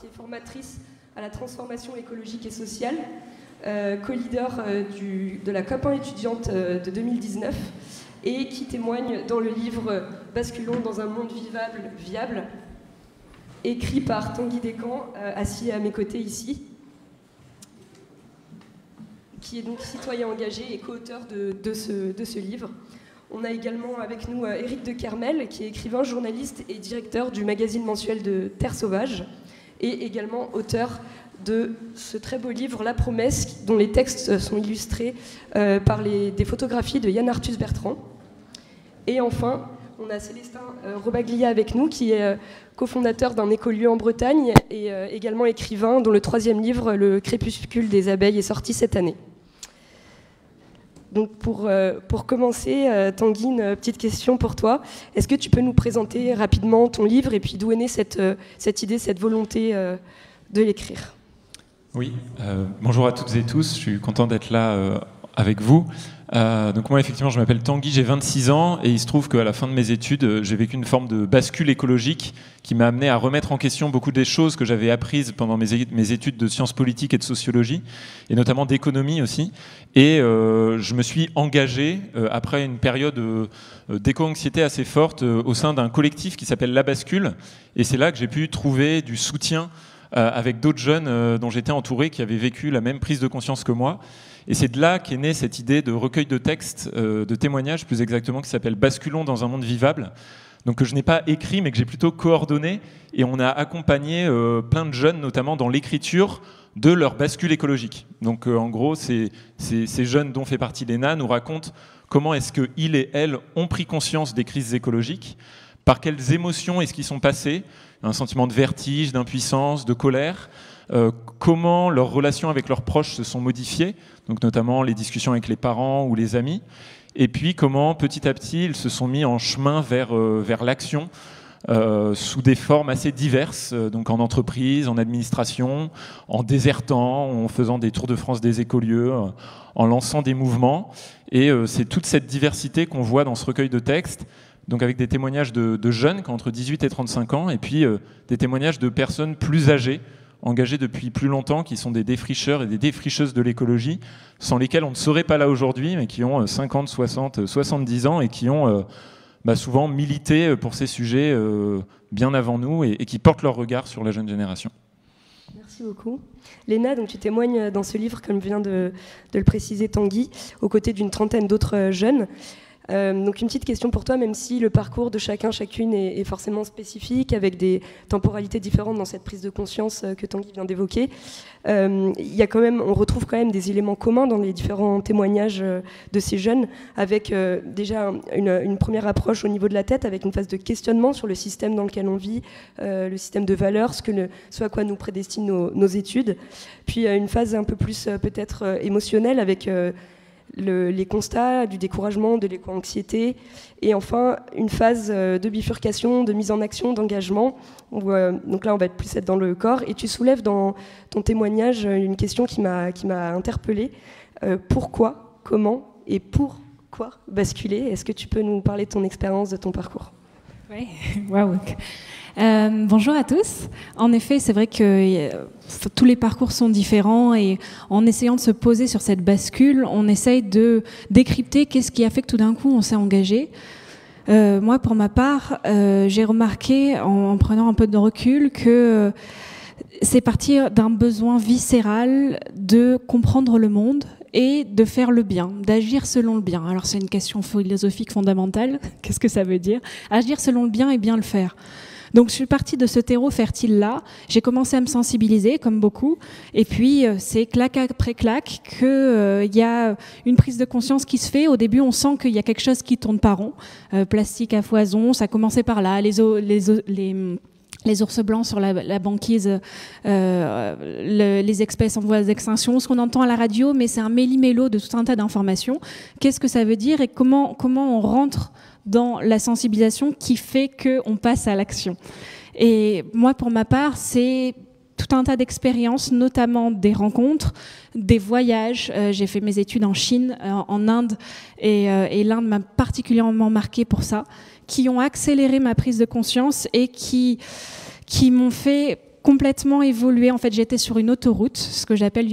qui est formatrice à la transformation écologique et sociale, euh, co-leader euh, de la COP 1 étudiante euh, de 2019 et qui témoigne dans le livre Basculons dans un monde vivable, viable, écrit par Tanguy Descamps, assis à mes côtés ici, qui est donc citoyen engagé et co-auteur de, ce, de, ce, livre. On a également avec nous Éric de Kermel, qui est écrivain, journaliste et directeur du magazine mensuel de Terre Sauvage, et également auteur de ce très beau livre La promesse, dont les textes sont illustrés euh, par des photographies de Yann Arthus Bertrand. Et enfin, on a Célestin euh, Robaglia avec nous, qui est euh, cofondateur d'un écolieu en Bretagne et également écrivain, dont le troisième livre, Le crépuscule des abeilles, est sorti cette année. Donc pour, pour commencer, Tanguy, une petite question pour toi. Est-ce que tu peux nous présenter rapidement ton livre et puis d'où est née cette, cette idée, cette volonté de l'écrire? Oui, euh, bonjour à toutes et tous, je suis content d'être là euh, avec vous. Euh, donc moi effectivement je m'appelle Tanguy, j'ai 26 ans et il se trouve qu'à la fin de mes études j'ai vécu une forme de bascule écologique qui m'a amené à remettre en question beaucoup des choses que j'avais apprises pendant mes, études de sciences politiques et de sociologie et notamment d'économie aussi. Et je me suis engagé après une période d'éco-anxiété assez forte au sein d'un collectif qui s'appelle La Bascule et c'est là que j'ai pu trouver du soutien euh, avec d'autres jeunes euh, dont j'étais entouré qui avaient vécu la même prise de conscience que moi. Et c'est de là qu'est née cette idée de recueil de textes, euh, de témoignages plus exactement, qui s'appelle Basculons dans un monde vivable. Donc que je n'ai pas écrit, mais que j'ai plutôt coordonné. Et on a accompagné plein de jeunes, notamment dans l'écriture de leur bascule écologique. Donc en gros, ces, ces, jeunes dont fait partie l'ENA nous racontent comment est-ce qu'ils et elles ont pris conscience des crises écologiques, par quelles émotions est-ce qu'ils sont passés, un sentiment de vertige, d'impuissance, de colère, euh, comment leurs relations avec leurs proches se sont modifiées, donc notamment les discussions avec les parents ou les amis, et puis comment petit à petit ils se sont mis en chemin vers, euh, vers l'action. Euh, sous des formes assez diverses, donc en entreprise, en administration, en désertant, en faisant des tours de France des écolieux, en lançant des mouvements. Et c'est toute cette diversité qu'on voit dans ce recueil de textes donc avec des témoignages de, jeunes entre 18 et 35 ans, et puis des témoignages de personnes plus âgées, engagées depuis plus longtemps, qui sont des défricheurs et des défricheuses de l'écologie, sans lesquelles on ne serait pas là aujourd'hui, mais qui ont 50, 60, 70 ans et qui ont euh, bah, souvent milité pour ces sujets euh, bien avant nous et, qui portent leur regard sur la jeune génération. Merci beaucoup. Léna, donc tu témoignes dans ce livre, comme vient de le préciser Tanguy, aux côtés d'une trentaine d'autres jeunes. Euh, donc une petite question pour toi, même si le parcours de chacun, chacune est, forcément spécifique, avec des temporalités différentes dans cette prise de conscience euh, que Tanguy vient d'évoquer, euh, on retrouve quand même des éléments communs dans les différents témoignages de ces jeunes, avec déjà une, première approche au niveau de la tête, avec une phase de questionnement sur le système dans lequel on vit, le système de valeurs, ce à quoi nous prédestinent nos, nos études, puis une phase un peu plus peut-être émotionnelle avec les constats du découragement, de l'éco-anxiété, et enfin une phase euh, de bifurcation, de mise en action, d'engagement. Euh, donc là, on va être plus être dans le corps. Et tu soulèves dans ton témoignage une question qui m'a interpellée. Euh, pourquoi, comment et pourquoi basculer? Est-ce que tu peux nous parler de ton expérience, de ton parcours? Oui, waouh euh, bonjour à tous. En effet, c'est vrai que euh, tous les parcours sont différents et en essayant de se poser sur cette bascule, on essaye de décrypter qu'est-ce qui a fait que tout d'un coup on s'est engagé. Euh, moi, pour ma part, j'ai remarqué en, prenant un peu de recul que c'est partir d'un besoin viscéral de comprendre le monde et de faire le bien, d'agir selon le bien. Alors c'est une question philosophique fondamentale. Qu'est-ce que ça veut dire? Agir selon le bien et bien le faire. Donc je suis partie de ce terreau fertile-là. J'ai commencé à me sensibiliser, comme beaucoup. Et puis euh, c'est claque après claque qu'il euh, y a une prise de conscience qui se fait. Au début, on sent qu'il y a quelque chose qui tourne pas rond. Euh, plastique à foison, ça commençait par là. Les, ours blancs sur la, banquise, les espèces en voie d'extinction, ce qu'on entend à la radio, mais c'est un méli-mélo de tout un tas d'informations. Qu'est-ce que ça veut dire et comment, comment on rentre dans la sensibilisation qui fait qu'on passe à l'action. Et moi, pour ma part, c'est tout un tas d'expériences, notamment des rencontres, des voyages. Euh, j'ai fait mes études en Chine, euh, en Inde, et, euh, et l'Inde m'a particulièrement marqué pour ça, qui ont accéléré ma prise de conscience et qui, m'ont fait complètement évolué. En fait, j'étais sur une autoroute, ce que j'appelle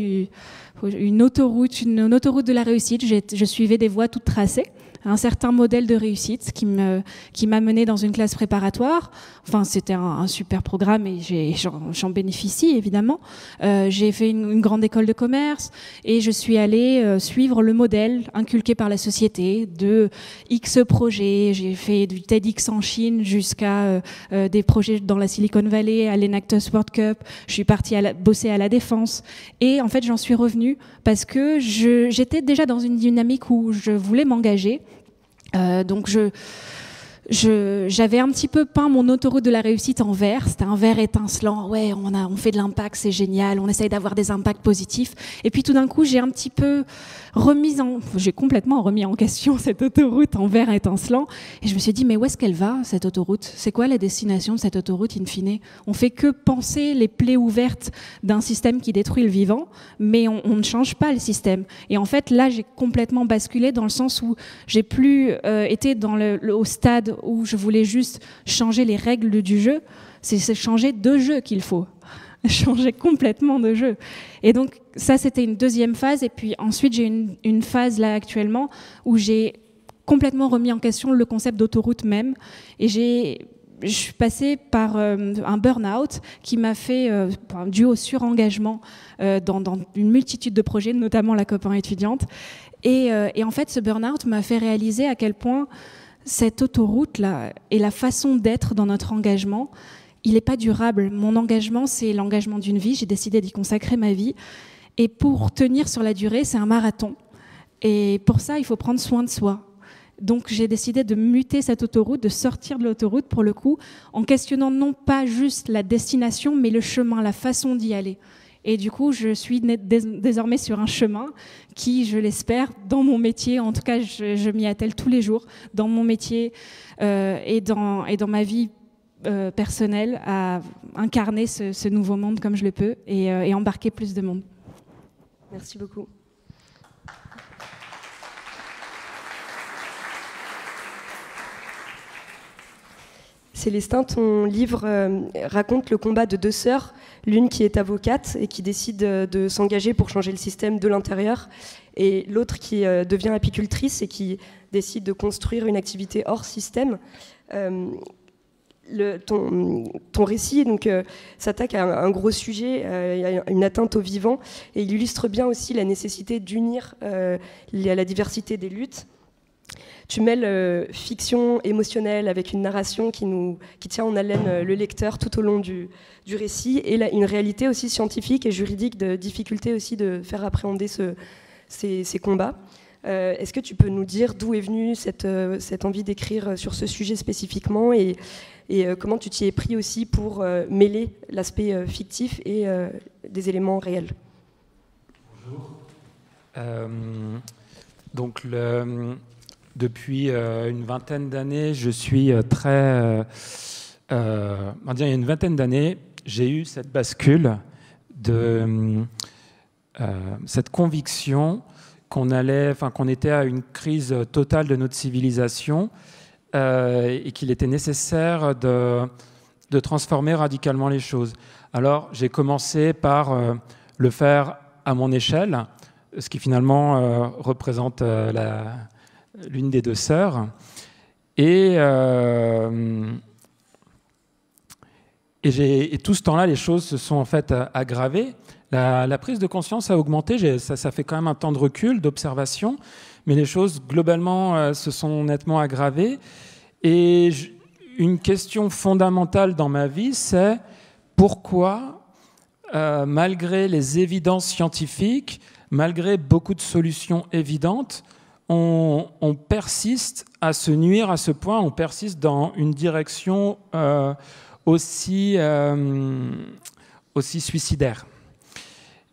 une autoroute, une, autoroute de la réussite. Je suivais des voies toutes tracées un certain modèle de réussite qui me qui m'a mené dans une classe préparatoire. Enfin, c'était un, super programme et j'en bénéficie évidemment. Euh, j'ai fait une, grande école de commerce et je suis allée euh, suivre le modèle inculqué par la société de X projets. J'ai fait du TEDx en Chine jusqu'à euh, des projets dans la Silicon Valley, à l'Enactus World Cup. Je suis partie à bosser à la défense et en fait j'en suis revenue parce que j'étais déjà dans une dynamique où je voulais m'engager euh, donc je j'avais un petit peu peint mon autoroute de la réussite en vert. C'était un vert étincelant. Ouais, on, a, on fait de l'impact, c'est génial. On essaye d'avoir des impacts positifs. Et puis tout d'un coup, j'ai un petit peu remis en, j'ai complètement remis en question cette autoroute en vert étincelant. Et je me suis dit, mais où est-ce qu'elle va, cette autoroute? C'est quoi la destination de cette autoroute, in fine? On fait que penser les plaies ouvertes d'un système qui détruit le vivant, mais on, ne change pas le système. Et en fait, là, j'ai complètement basculé dans le sens où j'ai plus euh, été dans le, au stade où je voulais juste changer les règles du jeu. C'est changer de jeu qu'il faut. changer complètement de jeu. Et donc, ça, c'était une deuxième phase. Et puis ensuite, j'ai une, une phase là actuellement où j'ai complètement remis en question le concept d'autoroute même. Et j'ai je suis passée par euh, un burn-out qui m'a fait, euh, dû au surengagement euh, dans, une multitude de projets, notamment la copain étudiante. Et, et en fait, ce burn-out m'a fait réaliser à quel point cette autoroute-là et la façon d'être dans notre engagement, il n'est pas durable. Mon engagement, c'est l'engagement d'une vie. J'ai décidé d'y consacrer ma vie. Et pour tenir sur la durée, c'est un marathon. Et pour ça, il faut prendre soin de soi. Donc j'ai décidé de muter cette autoroute, de sortir de l'autoroute pour le coup, en questionnant non pas juste la destination, mais le chemin, la façon d'y aller. Et du coup, je suis désormais sur un chemin qui, je l'espère, dans mon métier, en tout cas, je, m'y attelle tous les jours, dans mon métier euh, et, dans, et dans ma vie euh, personnelle, à incarner ce, nouveau monde comme je le peux et, euh, et embarquer plus de monde. Merci beaucoup. Célestin, ton livre euh, raconte le combat de deux sœurs, l'une qui est avocate et qui décide de, s'engager pour changer le système de l'intérieur, et l'autre qui devient apicultrice et qui décide de construire une activité hors système. Euh, ton, récit donc s'attaque à un, gros sujet, à une atteinte au vivant, et il illustre bien aussi la nécessité d'unir la diversité des luttes tu mêles euh, fiction émotionnelle avec une narration qui, nous, qui tient en haleine euh, le lecteur tout au long du, récit et une réalité aussi scientifique et juridique de difficulté aussi de faire appréhender ce, ces, combats. Euh, est-ce que tu peux nous dire d'où est venue cette, cette envie d'écrire sur ce sujet spécifiquement et, et comment tu t'y es pris aussi pour mêler l'aspect fictif et des éléments réels? Bonjour. donc depuis euh, une vingtaine d'années, je suis euh, très. Euh, euh il y a une vingtaine d'années, j'ai eu cette bascule de cette conviction qu'on allait, qu'on était à une crise totale de notre civilisation et qu'il était nécessaire de, transformer radicalement les choses. Alors j'ai commencé par le faire à mon échelle, ce qui finalement représente la, l'une des deux sœurs. Et, euh, tout ce temps-là, les choses se sont en fait aggravées. La, prise de conscience a augmenté, ça, fait quand même un temps de recul, d'observation, mais les choses globalement euh, se sont nettement aggravées. Et une question fondamentale dans ma vie, c'est pourquoi, euh, malgré les évidences scientifiques, malgré beaucoup de solutions évidentes, on, persiste à se nuire à ce point, on persiste dans une direction euh, aussi, aussi suicidaire?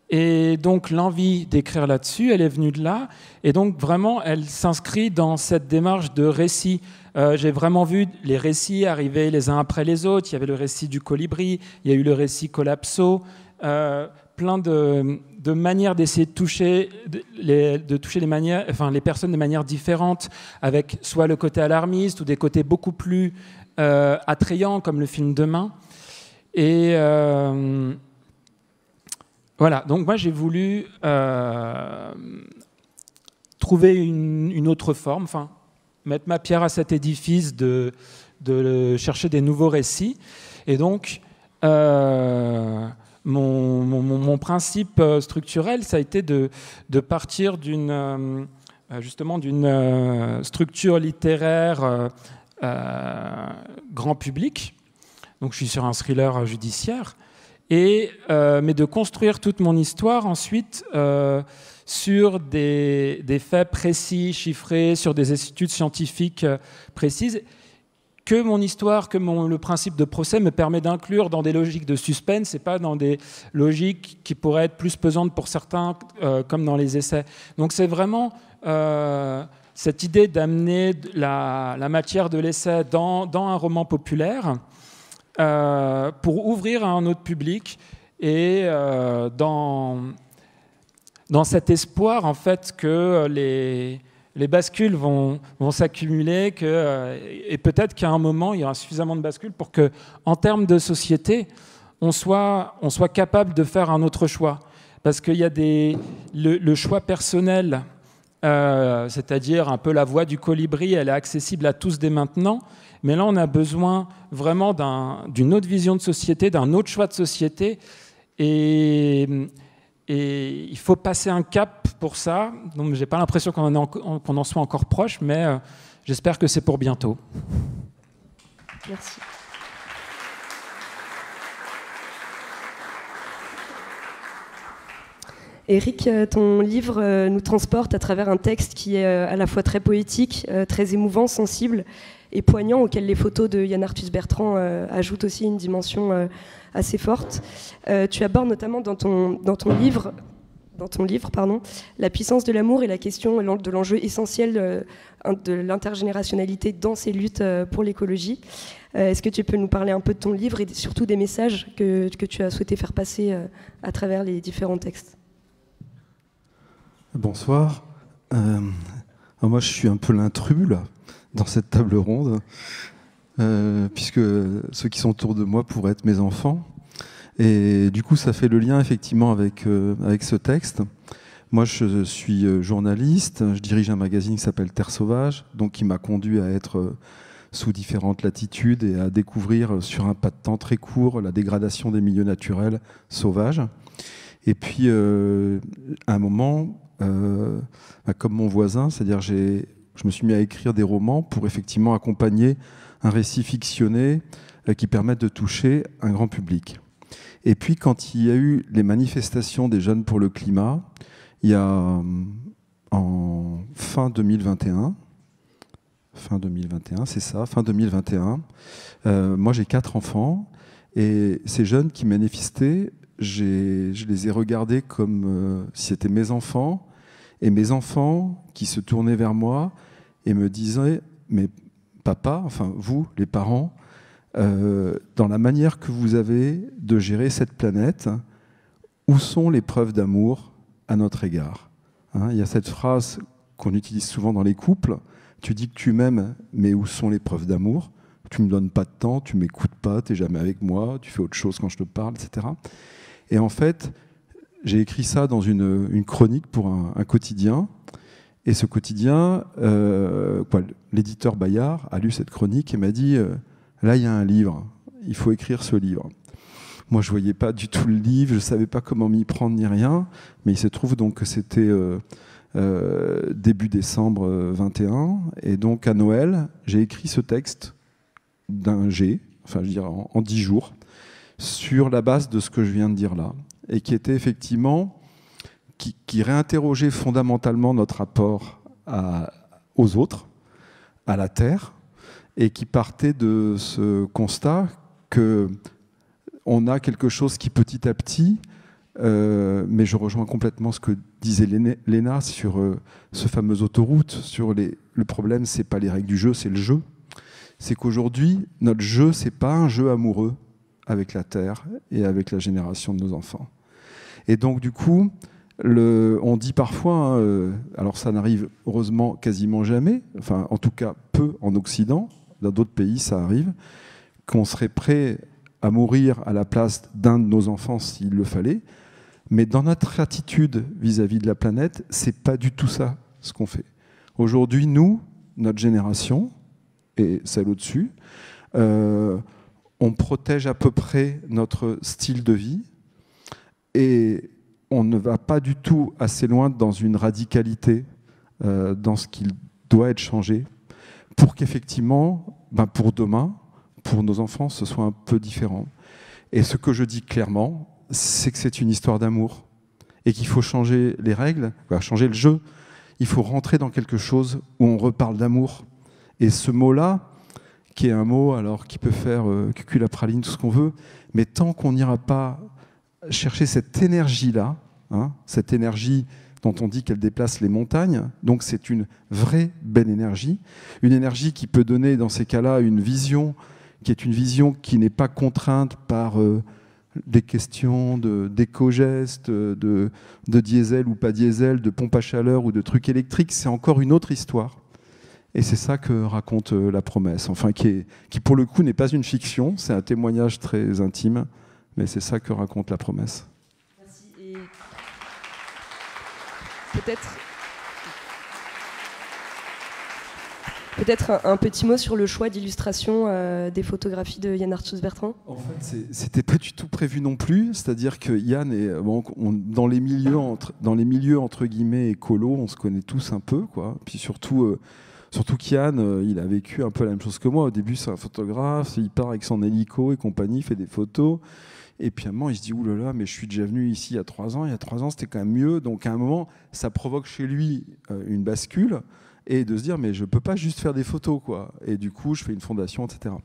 Et donc l'envie d'écrire là-dessus, elle est venue de là, et donc vraiment, elle s'inscrit dans cette démarche de récit. Euh, j'ai vraiment vu les récits arriver les uns après les autres. Il y avait le récit du colibri, il y a eu le récit collapso, plein de, de manières d'essayer de toucher, les, de toucher les personnes de manière différente, avec soit le côté alarmiste ou des côtés beaucoup plus euh, attrayants, comme le film Demain. Et voilà, donc moi j'ai voulu trouver une, autre forme, enfin, mettre ma pierre à cet édifice de, chercher des nouveaux récits. Et donc, euh, mon, principe euh, structurel, ça a été de, partir d'une euh, justement d'une structure littéraire grand public. Donc, je suis sur un thriller judiciaire, et mais de construire toute mon histoire ensuite sur des, faits précis, chiffrés, sur des études scientifiques précises que mon histoire, que le principe de procès me permet d'inclure dans des logiques de suspense et pas dans des logiques qui pourraient être plus pesantes pour certains, euh, comme dans les essais. Donc c'est vraiment euh, cette idée d'amener la, matière de l'essai dans, un roman populaire euh, pour ouvrir à un autre public et dans, dans cet espoir en fait que les les bascules vont, s'accumuler euh, et peut-être qu'à un moment, il y aura suffisamment de bascules pour que, en termes de société, on soit, on soit capable de faire un autre choix. Parce qu'il y a des, le, choix personnel, euh, c'est-à-dire un peu la voie du colibri, elle est accessible à tous dès maintenant. Mais là, on a besoin vraiment d'une autre vision de société, d'un autre choix de société. Et et il faut passer un cap pour ça. Donc, j'ai pas l'impression qu'on en, qu'on en, soit encore proche, mais euh, j'espère que c'est pour bientôt. Merci. Eric, euh, ton livre euh, nous transporte à travers un texte qui est à la fois très poétique, très émouvant, sensible et poignant, auquel les photos de Yann Arthus Bertrand ajoutent aussi une dimension assez forte. Euh, tu abordes notamment dans ton, dans ton livre dans ton livre, pardon, la puissance de l'amour et la question de l'enjeu essentiel euh, de l'intergénérationnalité dans ces luttes euh, pour l'écologie. Est-ce que tu peux nous parler un peu de ton livre et surtout des messages que, que tu as souhaité faire passer à travers les différents textes? Bonsoir. moi, je suis un peu l'intrus dans cette table ronde. Euh, puisque ceux qui sont autour de moi pourraient être mes enfants. Et du coup, ça fait le lien effectivement avec, euh, avec ce texte. Moi, je suis euh, journaliste, je dirige un magazine qui s'appelle Terre Sauvage, donc qui m'a conduit à être sous différentes latitudes et à découvrir sur un pas de temps très court la dégradation des milieux naturels sauvages. Et puis, à un moment, bah, comme mon voisin, c'est-à-dire je me suis mis à écrire des romans pour effectivement accompagner un récit fictionné euh, qui permette de toucher un grand public. Et puis quand il y a eu les manifestations des jeunes pour le climat, il y a euh, en fin 2021, fin 2021, c'est ça, fin 2021, euh, moi j'ai quatre enfants et ces jeunes qui manifestaient, je les ai regardés comme si c'était mes enfants et mes enfants qui se tournaient vers moi et me disaient mais papa, enfin vous, les parents, euh, dans la manière que vous avez de gérer cette planète, où sont les preuves d'amour à notre égard hein, Il y a cette phrase qu'on utilise souvent dans les couples, tu dis que tu m'aimes, mais où sont les preuves d'amour? Tu me donnes pas de temps, tu m'écoutes pas, tu n'es jamais avec moi, tu fais autre chose quand je te parle, etc. Et en fait, j'ai écrit ça dans une, chronique pour un quotidien, et ce quotidien, euh, l'éditeur Bayard a lu cette chronique et m'a dit euh, là, il y a un livre, il faut écrire ce livre. Moi, je voyais pas du tout le livre, je savais pas comment m'y prendre ni rien, mais il se trouve donc que c'était euh, début décembre 21, et donc à Noël, j'ai écrit ce texte d'un G, enfin je veux dire en dix jours, sur la base de ce que je viens de dire là, et qui était effectivement qui, réinterrogeait fondamentalement notre rapport aux autres, à la Terre, et qui partait de ce constat que on a quelque chose qui petit à petit, euh, mais je rejoins complètement ce que disait Léna sur euh, ce fameux autoroute, sur le problème, c'est pas les règles du jeu, c'est le jeu. C'est qu'aujourd'hui, notre jeu, c'est pas un jeu amoureux avec la Terre et avec la génération de nos enfants. Et donc, du coup, on dit parfois, hein, euh, alors ça n'arrive heureusement quasiment jamais, enfin en tout cas peu en Occident, dans d'autres pays ça arrive, qu'on serait prêt à mourir à la place d'un de nos enfants s'il le fallait. Mais dans notre attitude vis-à-vis de la planète, c'est pas du tout ça ce qu'on fait. Aujourd'hui, nous, notre génération et celle au-dessus, euh, on protège à peu près notre style de vie et on ne va pas du tout assez loin dans une radicalité euh, dans ce qu'il doit être changé pour qu'effectivement, ben pour demain, pour nos enfants, ce soit un peu différent. Et ce que je dis clairement, c'est que c'est une histoire d'amour et qu'il faut changer les règles, changer le jeu. Il faut rentrer dans quelque chose où on reparle d'amour. Et ce mot-là, qui est un mot alors qui peut faire euh, praline, tout ce qu'on veut, mais tant qu'on n'ira pas chercher cette énergie-là, hein, cette énergie dont on dit qu'elle déplace les montagnes. Donc c'est une vraie belle énergie, une énergie qui peut donner dans ces cas-là une vision qui est une vision qui n'est pas contrainte par euh, des questions d'éco-gestes, de, de, diesel ou pas diesel, de pompe à chaleur ou de trucs électriques. C'est encore une autre histoire. Et c'est ça que raconte euh, la promesse, enfin qui, est, qui pour le coup n'est pas une fiction, c'est un témoignage très intime, mais c'est ça que raconte la promesse. peut-être Peut-être un, petit mot sur le choix d'illustration euh, des photographies de Yann Arthus Bertrand? En fait, c'était pas du tout prévu non plus. C'est-à-dire que Yann est dans les milieux entre dans les milieux entre guillemets écolo, on se connaît tous un peu, quoi. Puis surtout. Euh, surtout qu'Yann, euh, il a vécu un peu la même chose que moi. Au début, c'est un photographe, il part avec son hélico et compagnie, il fait des photos. Et puis à un moment, il se dit Ouh là là, mais je suis déjà venu ici il y a trois ans. Il y a trois ans, c'était quand même mieux. Donc à un moment, ça provoque chez lui euh, une bascule et de se dire Mais je peux pas juste faire des photos, quoi. Et du coup, je fais une fondation, etc.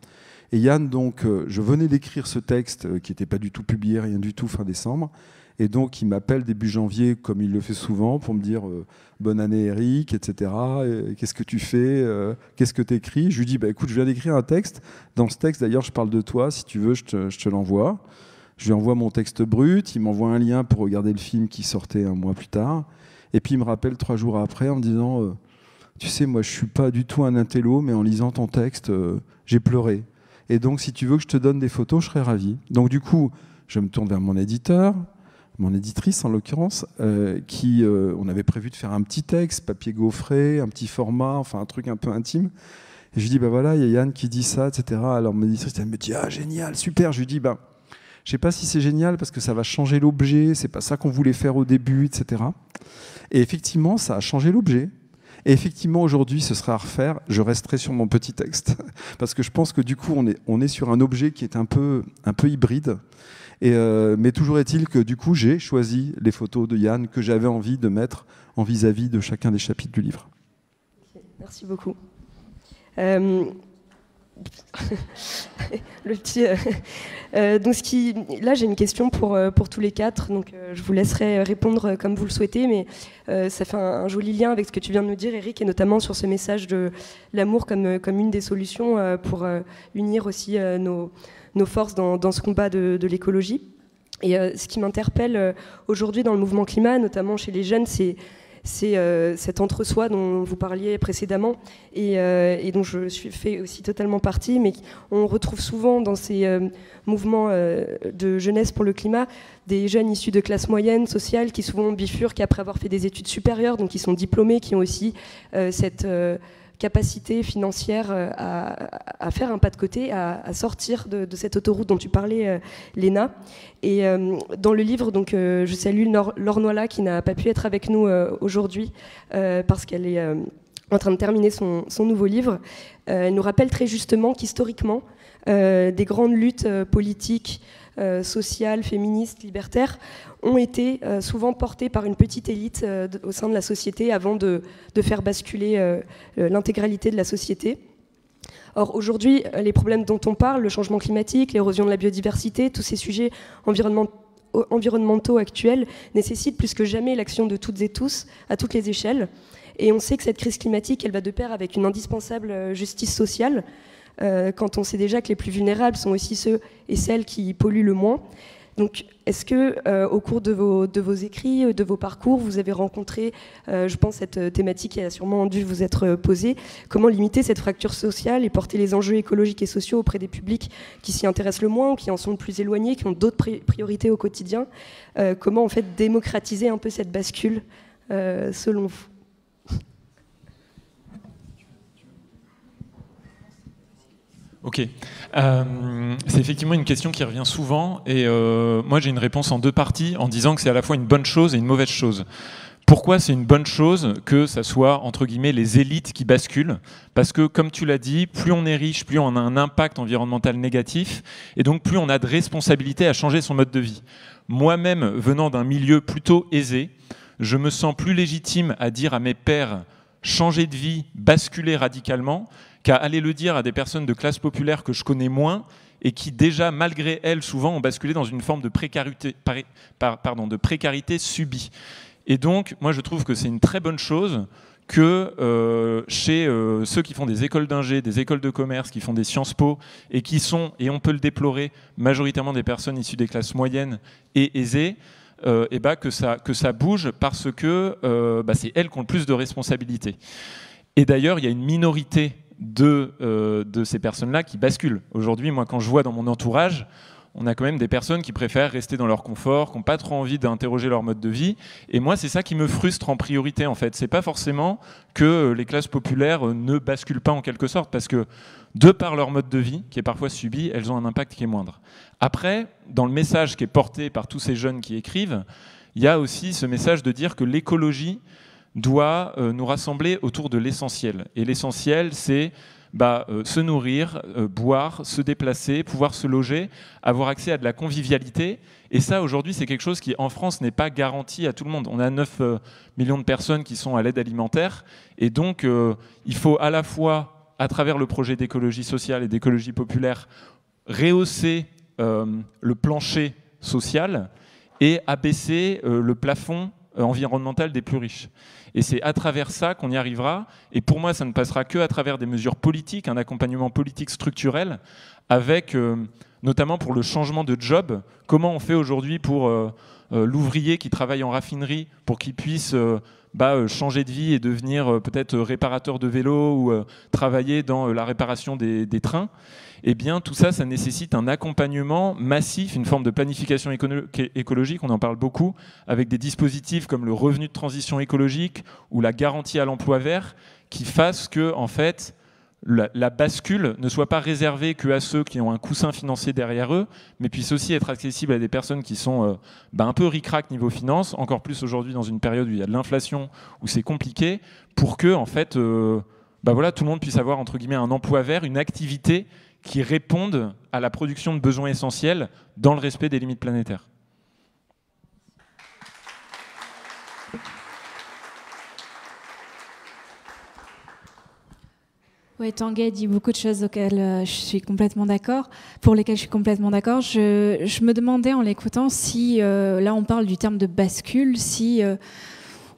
Et Yann, donc, euh, je venais d'écrire ce texte euh, qui n'était pas du tout publié, rien du tout, fin décembre. Et donc, il m'appelle début janvier, comme il le fait souvent, pour me dire Bonne année, Eric, etc. Qu'est-ce que tu fais Qu'est-ce que tu écris Je lui dis bah, Écoute, je viens d'écrire un texte. Dans ce texte, d'ailleurs, je parle de toi. Si tu veux, je te l'envoie. Je lui envoie mon texte brut, il m'envoie un lien pour regarder le film qui sortait un mois plus tard. Et puis il me rappelle trois jours après en me disant euh, Tu sais, moi je suis pas du tout un intello, mais en lisant ton texte, euh, j'ai pleuré. Et donc si tu veux que je te donne des photos, je serais ravi. Donc du coup, je me tourne vers mon éditeur, mon éditrice en l'occurrence, euh, qui on avait prévu de faire un petit texte, papier gaufré, un petit format, enfin un truc un peu intime. Et je lui dis bah voilà, il y a Yann qui dit ça, etc. Alors mon éditrice elle me dit ah génial, super. Je lui dis bah je sais pas si c'est génial parce que ça va changer l'objet, c'est pas ça qu'on voulait faire au début, etc. Et effectivement, ça a changé l'objet. Et effectivement, aujourd'hui, ce sera à refaire. Je resterai sur mon petit texte parce que je pense que du coup, on est, on est sur un objet qui est un peu, un peu hybride. Euh, mais toujours est-il que du coup, j'ai choisi les photos de Yann que j'avais envie de mettre en vis-à-vis de chacun des chapitres du livre. Merci beaucoup. Euh, le petit. Euh, euh, donc, là, j'ai une question pour, euh, pour tous les quatre. Donc, je vous laisserai répondre comme vous le souhaitez, mais ça fait un, joli lien avec ce que tu viens de nous dire, Eric, et notamment sur ce message de l'amour comme, comme une des solutions pour unir aussi nos, nos forces dans, ce combat de l'écologie. Et ce qui m'interpelle aujourd'hui dans le mouvement climat, notamment chez les jeunes, c'est c'est euh, cet entre-soi dont vous parliez précédemment euh, et, dont je suis fait aussi totalement partie, mais on retrouve souvent dans ces euh, mouvements de jeunesse pour le climat des jeunes issus de classes moyennes, sociales, qui souvent bifurquent après avoir fait des études supérieures, donc qui sont diplômés, qui ont aussi cette capacité financière euh, à, faire un pas de côté, à, sortir de, cette autoroute dont tu parlais, euh, Léna. Et euh, dans le livre, donc, je salue Laure qui n'a pas pu être avec nous aujourd'hui parce qu'elle est en train de terminer son nouveau livre. elle nous rappelle très justement qu'historiquement, des grandes luttes politiques, euh, sociales, féministes, libertaires, ont été euh, souvent portées par une petite élite euh, au sein de la société avant de, faire basculer l'intégralité de la société. Or, aujourd'hui, les problèmes dont on parle, le changement climatique, l'érosion de la biodiversité, tous ces sujets environnementaux actuels nécessitent plus que jamais l'action de toutes et tous, à toutes les échelles. Et on sait que cette crise climatique, elle va de pair avec une indispensable justice sociale, euh, quand on sait déjà que les plus vulnérables sont aussi ceux et celles qui polluent le moins. Donc, est-ce que euh, au cours de vos, écrits, de vos parcours, vous avez rencontré, je pense, cette thématique qui a sûrement dû vous être posée Comment limiter cette fracture sociale et porter les enjeux écologiques et sociaux auprès des publics qui s'y intéressent le moins qui en sont le plus éloignés, qui ont d'autres priorités au quotidien Comment en fait démocratiser un peu cette bascule selon vous? Ok. Euh, c'est effectivement une question qui revient souvent et euh, moi j'ai une réponse en deux parties en disant que c'est à la fois une bonne chose et une mauvaise chose. Pourquoi c'est une bonne chose que ça soit entre guillemets les élites qui basculent? Parce que comme tu l'as dit, plus on est riche, plus on a un impact environnemental négatif et donc plus on a de responsabilité à changer son mode de vie. Moi-même venant d'un milieu plutôt aisé, je me sens plus légitime à dire à mes pères changer de vie, basculer radicalement qu'à aller le dire à des personnes de classe populaire que je connais moins et qui déjà, malgré elles, souvent ont basculé dans une forme de précarité, pardon, de précarité subie. Et donc, moi, je trouve que c'est une très bonne chose que euh, chez euh, ceux qui font des écoles d'ingé, des écoles de commerce, qui font des Sciences Po, et qui sont, et on peut le déplorer, majoritairement des personnes issues des classes moyennes et aisées, euh, et bah, que, ça, que ça bouge parce que bah, c'est elles qui ont le plus de responsabilités. Et d'ailleurs, il y a une minorité de, euh, de ces personnes-là qui basculent. Aujourd'hui, moi, quand je vois dans mon entourage, on a quand même des personnes qui préfèrent rester dans leur confort, qui n'ont pas trop envie d'interroger leur mode de vie. Et moi, c'est ça qui me frustre en priorité, en fait. C'est pas forcément que les classes populaires ne basculent pas en quelque sorte, parce que de par leur mode de vie, qui est parfois subi, elles ont un impact qui est moindre. Après, dans le message qui est porté par tous ces jeunes qui écrivent, il y a aussi ce message de dire que l'écologie, doit euh, nous rassembler autour de l'essentiel. Et l'essentiel, c'est bah, euh, se nourrir, euh, boire, se déplacer, pouvoir se loger, avoir accès à de la convivialité. Et ça, aujourd'hui, c'est quelque chose qui, en France, n'est pas garanti à tout le monde. On a 9 millions de personnes qui sont à l'aide alimentaire. Et donc, il faut à la fois, à travers le projet d'écologie sociale et d'écologie populaire, rehausser le plancher social et abaisser le plafond environnemental des plus riches. Et c'est à travers ça qu'on y arrivera. Et pour moi, ça ne passera que à travers des mesures politiques, un accompagnement politique structurel, avec euh, notamment pour le changement de job. Comment on fait aujourd'hui pour euh, euh, l'ouvrier qui travaille en raffinerie, pour qu'il puisse bah, changer de vie et devenir peut-être réparateur de vélo ou travailler dans la réparation des trains? Eh bien tout ça, ça nécessite un accompagnement massif, une forme de planification écologique, on en parle beaucoup, avec des dispositifs comme le revenu de transition écologique ou la garantie à l'emploi vert, qui fassent que, en fait, la, bascule ne soit pas réservée que à ceux qui ont un coussin financier derrière eux, mais puisse aussi être accessible à des personnes qui sont euh, bah, un peu ric-rac niveau finance, encore plus aujourd'hui dans une période où il y a de l'inflation, où c'est compliqué, pour que en fait, euh, bah, voilà, tout le monde puisse avoir entre guillemets un emploi vert, une activité qui répondent à la production de besoins essentiels dans le respect des limites planétaires. Oui, Tanguay dit beaucoup de choses auxquelles euh, je suis complètement d'accord, pour lesquelles je suis complètement d'accord. Je, me demandais en l'écoutant si, euh, là on parle du terme de bascule, si euh,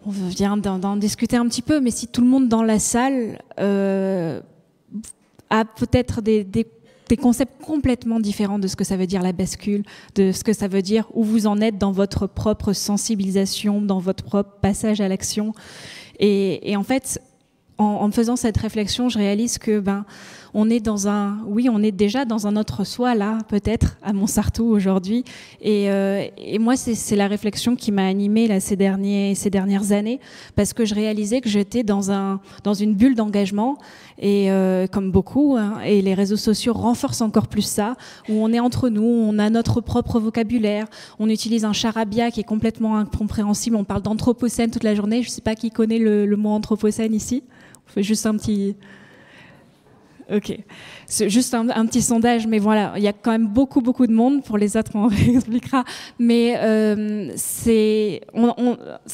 on vient d'en discuter un petit peu, mais si tout le monde dans la salle a peut-être des, concepts complètement différents de ce que ça veut dire la bascule, de ce que ça veut dire où vous en êtes dans votre propre sensibilisation, dans votre propre passage à l'action. Et, en fait, en, en, faisant cette réflexion, je réalise que ben on est dans un, oui, on est déjà dans un autre soi là, peut-être à Montsartou aujourd'hui. Et, euh, et, moi, c'est la réflexion qui m'a animée là ces derniers, ces dernières années, parce que je réalisais que j'étais dans un, dans une bulle d'engagement et euh, comme beaucoup, hein, et les réseaux sociaux renforcent encore plus ça, où on est entre nous, on a notre propre vocabulaire, on utilise un charabia qui est complètement incompréhensible, on parle d'anthropocène toute la journée. Je sais pas qui connaît le, le mot anthropocène ici. On fait juste un petit Ok. C'est juste un, petit sondage, mais voilà, il y a quand même beaucoup, beaucoup de monde. Pour les autres, on expliquera. Mais euh, c'est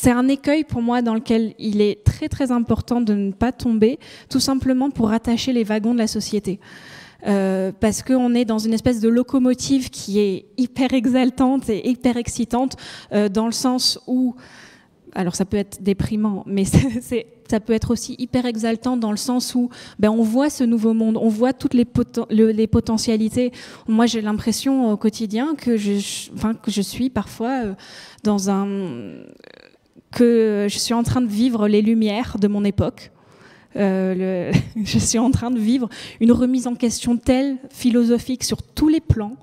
un écueil pour moi dans lequel il est très, très important de ne pas tomber, tout simplement pour rattacher les wagons de la société. Euh, parce qu'on est dans une espèce de locomotive qui est hyper exaltante et hyper excitante, euh, dans le sens où alors ça peut être déprimant, mais ça peut être aussi hyper exaltant dans le sens où ben, on voit ce nouveau monde, on voit toutes les, potentialités. Moi, j'ai l'impression au quotidien que je, suis parfois euh, dans un que je suis en train de vivre les lumières de mon époque. Euh, je suis en train de vivre une remise en question telle philosophique sur tous les plans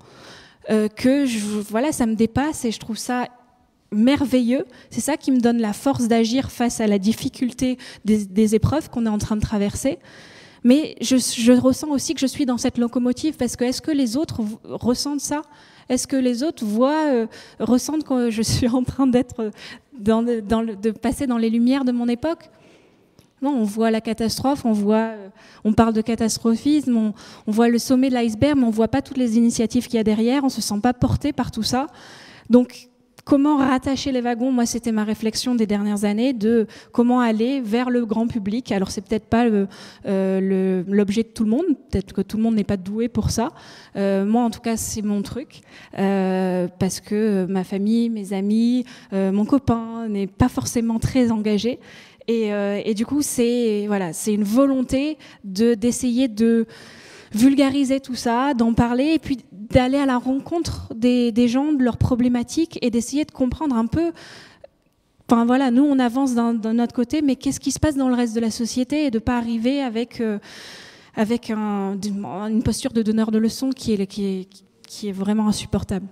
euh, que voilà, ça me dépasse et je trouve ça merveilleux. C'est ça qui me donne la force d'agir face à la difficulté des, épreuves qu'on est en train de traverser. Mais je, ressens aussi que je suis dans cette locomotive parce que est-ce que les autres ressentent ça? Est-ce que les autres voient, euh, ressentent que je suis en train d'être, de passer dans les lumières de mon époque? Non, on voit la catastrophe, on voit, euh, on parle de catastrophisme, on, on voit le sommet de l'iceberg, mais on voit pas toutes les initiatives qu'il y a derrière, on se sent pas porté par tout ça. Donc comment rattacher les wagons? Moi, c'était ma réflexion des dernières années de comment aller vers le grand public. Alors, c'est peut-être pas euh, l'objet de tout le monde, peut-être que tout le monde n'est pas doué pour ça. Euh, moi, en tout cas, c'est mon truc euh, parce que ma famille, mes amis, mon copain n'est pas forcément très engagé. Et, et du coup, c'est voilà, c'est une volonté de d'essayer de vulgariser tout ça, d'en parler, et puis d'aller à la rencontre des, gens, de leurs problématiques, et d'essayer de comprendre un peu. Enfin voilà, nous on avance d'un notre côté, mais qu'est-ce qui se passe dans le reste de la société et de pas arriver avec euh, avec une posture de donneur de leçons qui est, qui est, vraiment insupportable.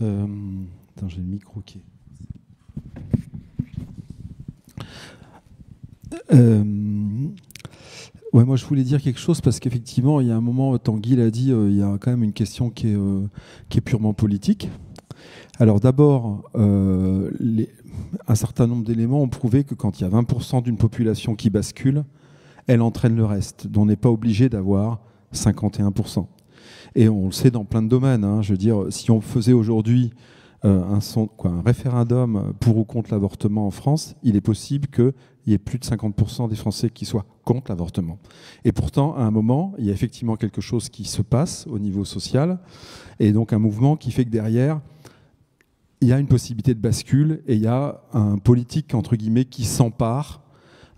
Euh, j'ai le micro qui euh, ouais, moi je voulais dire quelque chose parce qu'effectivement, il y a un moment, Tanguy l'a dit, euh, il y a quand même une question qui est, est purement politique. Alors d'abord, un certain nombre d'éléments ont prouvé que quand il y a 20% d'une population qui bascule, elle entraîne le reste, dont on n'est pas obligé d'avoir 51%. Et on le sait dans plein de domaines. Hein. Je veux dire, si on faisait aujourd'hui euh, un, référendum pour ou contre l'avortement en France, il est possible qu'il y ait plus de 50% des Français qui soient contre l'avortement. Et pourtant, à un moment, il y a effectivement quelque chose qui se passe au niveau social, et donc un mouvement qui fait que derrière, il y a une possibilité de bascule, et il y a un politique, entre guillemets, qui s'empare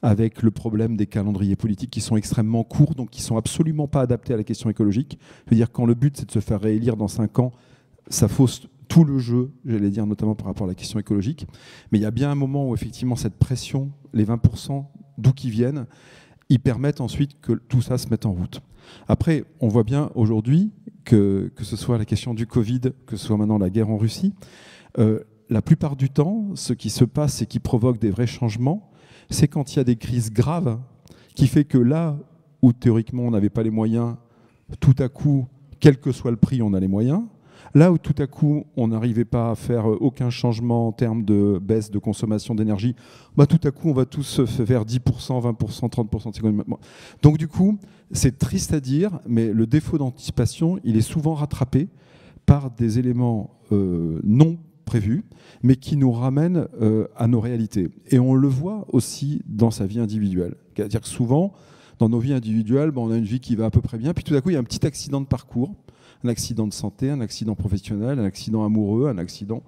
avec le problème des calendriers politiques qui sont extrêmement courts, donc qui sont absolument pas adaptés à la question écologique. Je veux dire, quand le but c'est de se faire réélire dans cinq ans, ça fausse tout le jeu, j'allais dire, notamment par rapport à la question écologique. Mais il y a bien un moment où effectivement cette pression, les 20%, d'où qu'ils viennent, ils permettent ensuite que tout ça se mette en route. Après, on voit bien aujourd'hui que, que ce soit la question du Covid, que ce soit maintenant la guerre en Russie, euh, la plupart du temps, ce qui se passe et qui provoque des vrais changements, c'est quand il y a des crises graves qui fait que là où théoriquement on n'avait pas les moyens, tout à coup, quel que soit le prix, on a les moyens. Là où tout à coup on n'arrivait pas à faire aucun changement en termes de baisse de consommation d'énergie, bah, tout à coup on va tous faire 10%, 20%, 30%. Donc du coup, c'est triste à dire, mais le défaut d'anticipation, il est souvent rattrapé par des éléments euh, non prévu, mais qui nous ramène euh, à nos réalités. Et on le voit aussi dans sa vie individuelle. C'est-à-dire que souvent, dans nos vies individuelles, ben, on a une vie qui va à peu près bien, puis tout à coup, il y a un petit accident de parcours, un accident de santé, un accident professionnel, un accident amoureux, un accident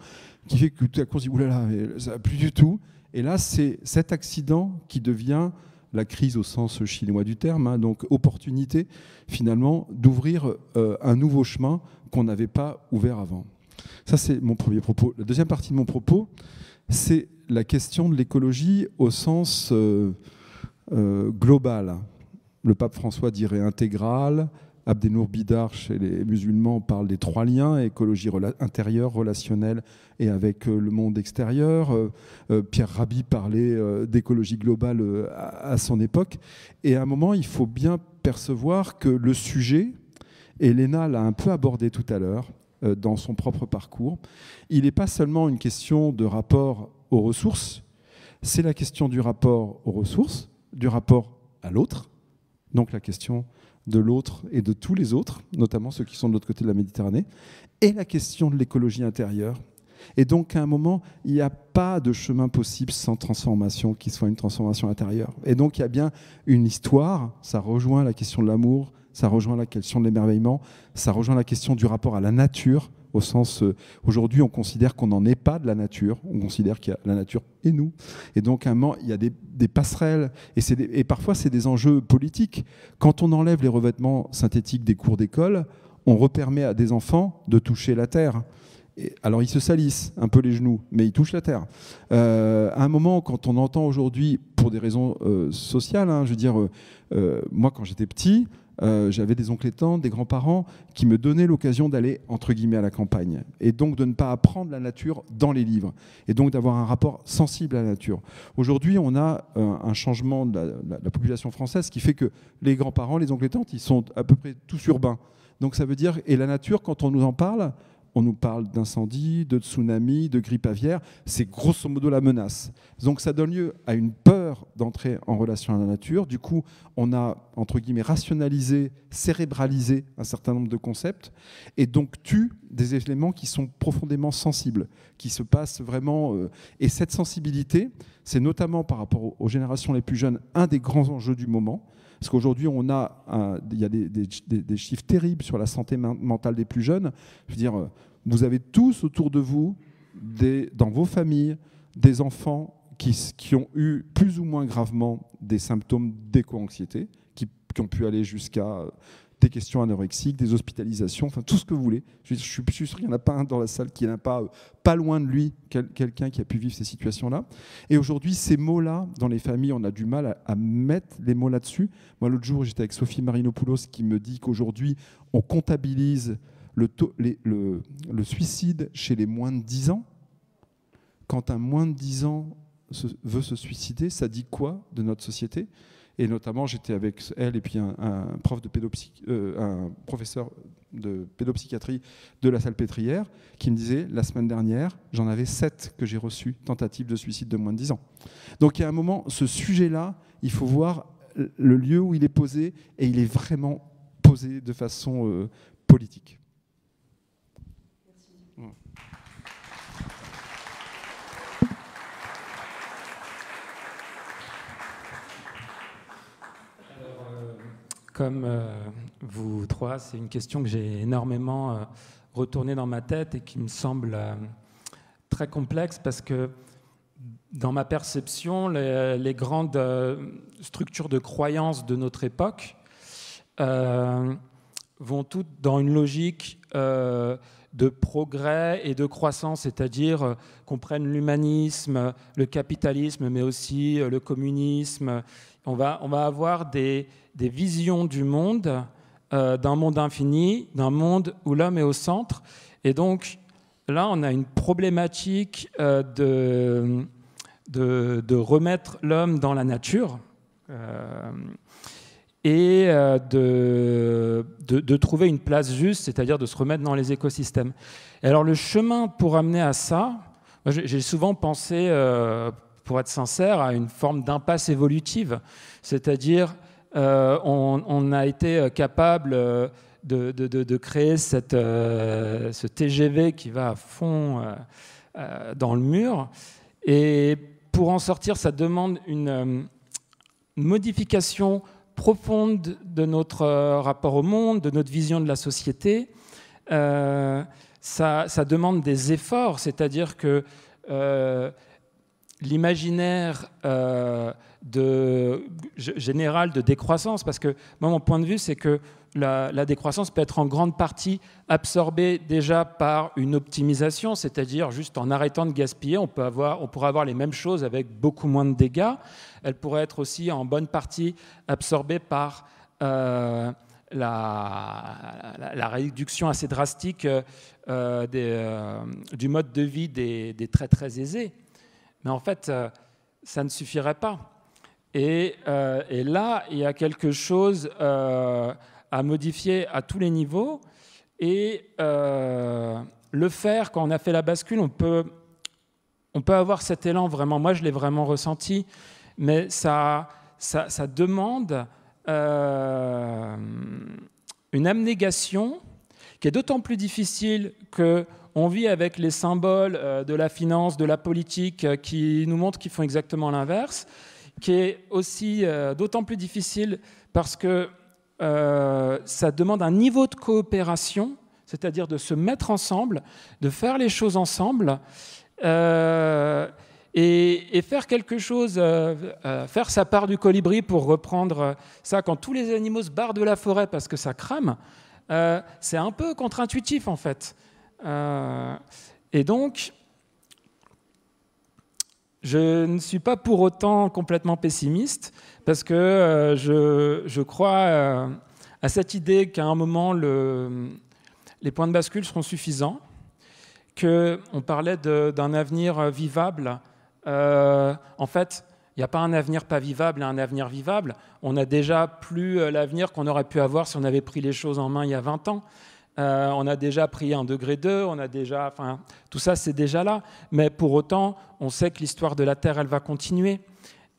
qui fait que tout à coup, on se dit, oulala, ça va plus du tout. Et là, c'est cet accident qui devient la crise au sens chinois du terme, hein, donc opportunité finalement d'ouvrir euh, un nouveau chemin qu'on n'avait pas ouvert avant. Ça, c'est mon premier propos. La deuxième partie de mon propos, c'est la question de l'écologie au sens euh, euh, global. Le pape François dirait intégral. Abdenour Bidar, chez les musulmans, parle des trois liens, écologie intérieure, relationnelle et avec euh, le monde extérieur. Pierre Rabhi parlait d'écologie globale à son époque. Et à un moment, il faut bien percevoir que le sujet, et Léna l'a un peu abordé tout à l'heure, euh, dans son propre parcours. Il n'est pas seulement une question de rapport aux ressources, c'est la question du rapport aux ressources, du rapport à l'autre, donc la question de l'autre et de tous les autres, notamment ceux qui sont de l'autre côté de la Méditerranée, et la question de l'écologie intérieure, Et donc, à un moment, il n'y a pas de chemin possible sans transformation qui soit une transformation intérieure. Et donc, il y a bien une histoire, ça rejoint la question de l'amour, ça rejoint la question de l'émerveillement, ça rejoint la question du rapport à la nature, au sens, euh, aujourd'hui, on considère qu'on n'en est pas de la nature, on considère qu'il y a la nature et nous. Et donc, un moment, il y a des, passerelles, et, et parfois, c'est des enjeux politiques. Quand on enlève les revêtements synthétiques des cours d'école, on repermet à des enfants de toucher la terre. Alors ils se salissent un peu les genoux, mais ils touchent la terre. Euh, à un moment, quand on entend aujourd'hui, pour des raisons euh, sociales, hein, je veux dire, moi quand j'étais petit, euh, j'avais des oncles et tantes, des grands-parents qui me donnaient l'occasion d'aller, entre guillemets, à la campagne. Et donc de ne pas apprendre la nature dans les livres. Et donc d'avoir un rapport sensible à la nature. Aujourd'hui, on a euh, un changement de la, population française qui fait que les grands-parents, les oncles et tantes, ils sont à peu près tous urbains. Donc ça veut dire, et la nature, quand on nous en parle, on nous parle d'incendie, de tsunami, de grippe aviaire. C'est grosso modo la menace. Donc ça donne lieu à une peur d'entrer en relation à la nature. Du coup, on a, entre guillemets, rationalisé, cérébralisé un certain nombre de concepts et donc tue des éléments qui sont profondément sensibles, qui se passent vraiment. Euh, et cette sensibilité, c'est notamment par rapport aux générations les plus jeunes, un des grands enjeux du moment. Parce qu'aujourd'hui, on a, il y a des, chiffres terribles sur la santé mentale des plus jeunes. Je veux dire, vous avez tous autour de vous, dans vos familles, des enfants qui, ont eu plus ou moins gravement des symptômes d'éco-anxiété, qui, qui, ont pu aller jusqu'à des questions anorexiques, des hospitalisations, enfin tout ce que vous voulez. Je, suis sûr qu'il n'y en a pas un dans la salle qui n'a pas, euh, pas loin de lui, quelqu'un qui a pu vivre ces situations-là. Et aujourd'hui, ces mots-là, dans les familles, on a du mal à, mettre les mots là-dessus. Moi, l'autre jour, j'étais avec Sophie Marinopoulos qui me dit qu'aujourd'hui, on comptabilise le, suicide chez les moins de 10 ans. Quand un moins de 10 ans veut se suicider, ça dit quoi de notre société? Et notamment, j'étais avec elle et puis un, prof de euh, un professeur de pédopsychiatrie de la Salpêtrière qui me disait la semaine dernière, j'en avais sept que j'ai reçus, tentatives de suicide de moins de 10 ans. Donc il y a un moment, ce sujet-là, il faut voir le lieu où il est posé et il est vraiment posé de façon euh, politique. Comme euh, vous trois, c'est une question que j'ai énormément euh, retournée dans ma tête et qui me semble euh, très complexe parce que dans ma perception, les, grandes structures de croyance de notre époque vont toutes dans une logique de progrès et de croissance, c'est-à-dire qu'on prenne l'humanisme, le capitalisme, mais aussi le communisme. On va, on va avoir des, des visions du monde, euh, d'un monde infini, d'un monde où l'homme est au centre. Et donc là, on a une problématique euh, de, de, remettre l'homme dans la nature. Euh, et de, de, trouver une place juste, c'est-à-dire de se remettre dans les écosystèmes. Et alors le chemin pour amener à ça, j'ai souvent pensé, pour être sincère, à une forme d'impasse évolutive, c'est-à-dire euh, on, a été euh, capable euh, de, créer ce TGV qui va à fond dans le mur. Et pour en sortir, ça demande une, modification profonde de notre rapport au monde, de notre vision de la société. ça, demande des efforts, c'est-à-dire que l'imaginaire de, général de décroissance, parce que moi, mon point de vue, c'est que la, décroissance peut être en grande partie absorbée déjà par une optimisation, c'est-à-dire juste en arrêtant de gaspiller, on, peut avoir, on pourrait avoir les mêmes choses avec beaucoup moins de dégâts. Elle pourrait être aussi en bonne partie absorbée par euh, la, réduction assez drastique euh, des, euh, du mode de vie des, des, très très aisés. Mais en fait, ça ne suffirait pas. Euh, et, là, il y a quelque chose euh, à modifier à tous les niveaux. Et euh, le faire, quand on a fait la bascule, on peut, on peut avoir cet élan vraiment. Moi, je l'ai vraiment ressenti. Mais ça, ça, demande une abnégation qui est d'autant plus difficile que on vit avec les symboles de la finance, de la politique, qui nous montrent qu'ils font exactement l'inverse, qui est aussi euh, d'autant plus difficile parce que ça demande un niveau de coopération, c'est-à-dire de se mettre ensemble, de faire les choses ensemble. Et, faire quelque chose, faire sa part du colibri pour reprendre ça, quand tous les animaux se barrent de la forêt parce que ça crame, c'est un peu contre-intuitif en fait. Euh, et donc, je ne suis pas pour autant complètement pessimiste, parce que euh, je, crois euh, à cette idée qu'à un moment, le, les points de bascule seront suffisants, qu'on parlait d'un avenir vivable. en fait, il n'y a pas un avenir pas vivable et un avenir vivable. On a déjà plus l'avenir qu'on aurait pu avoir si on avait pris les choses en main il y a 20 ans. Euh, on a déjà pris un degré 2, on a déjà, enfin, tout ça c'est déjà là. Mais pour autant, on sait que l'histoire de la Terre, elle va continuer.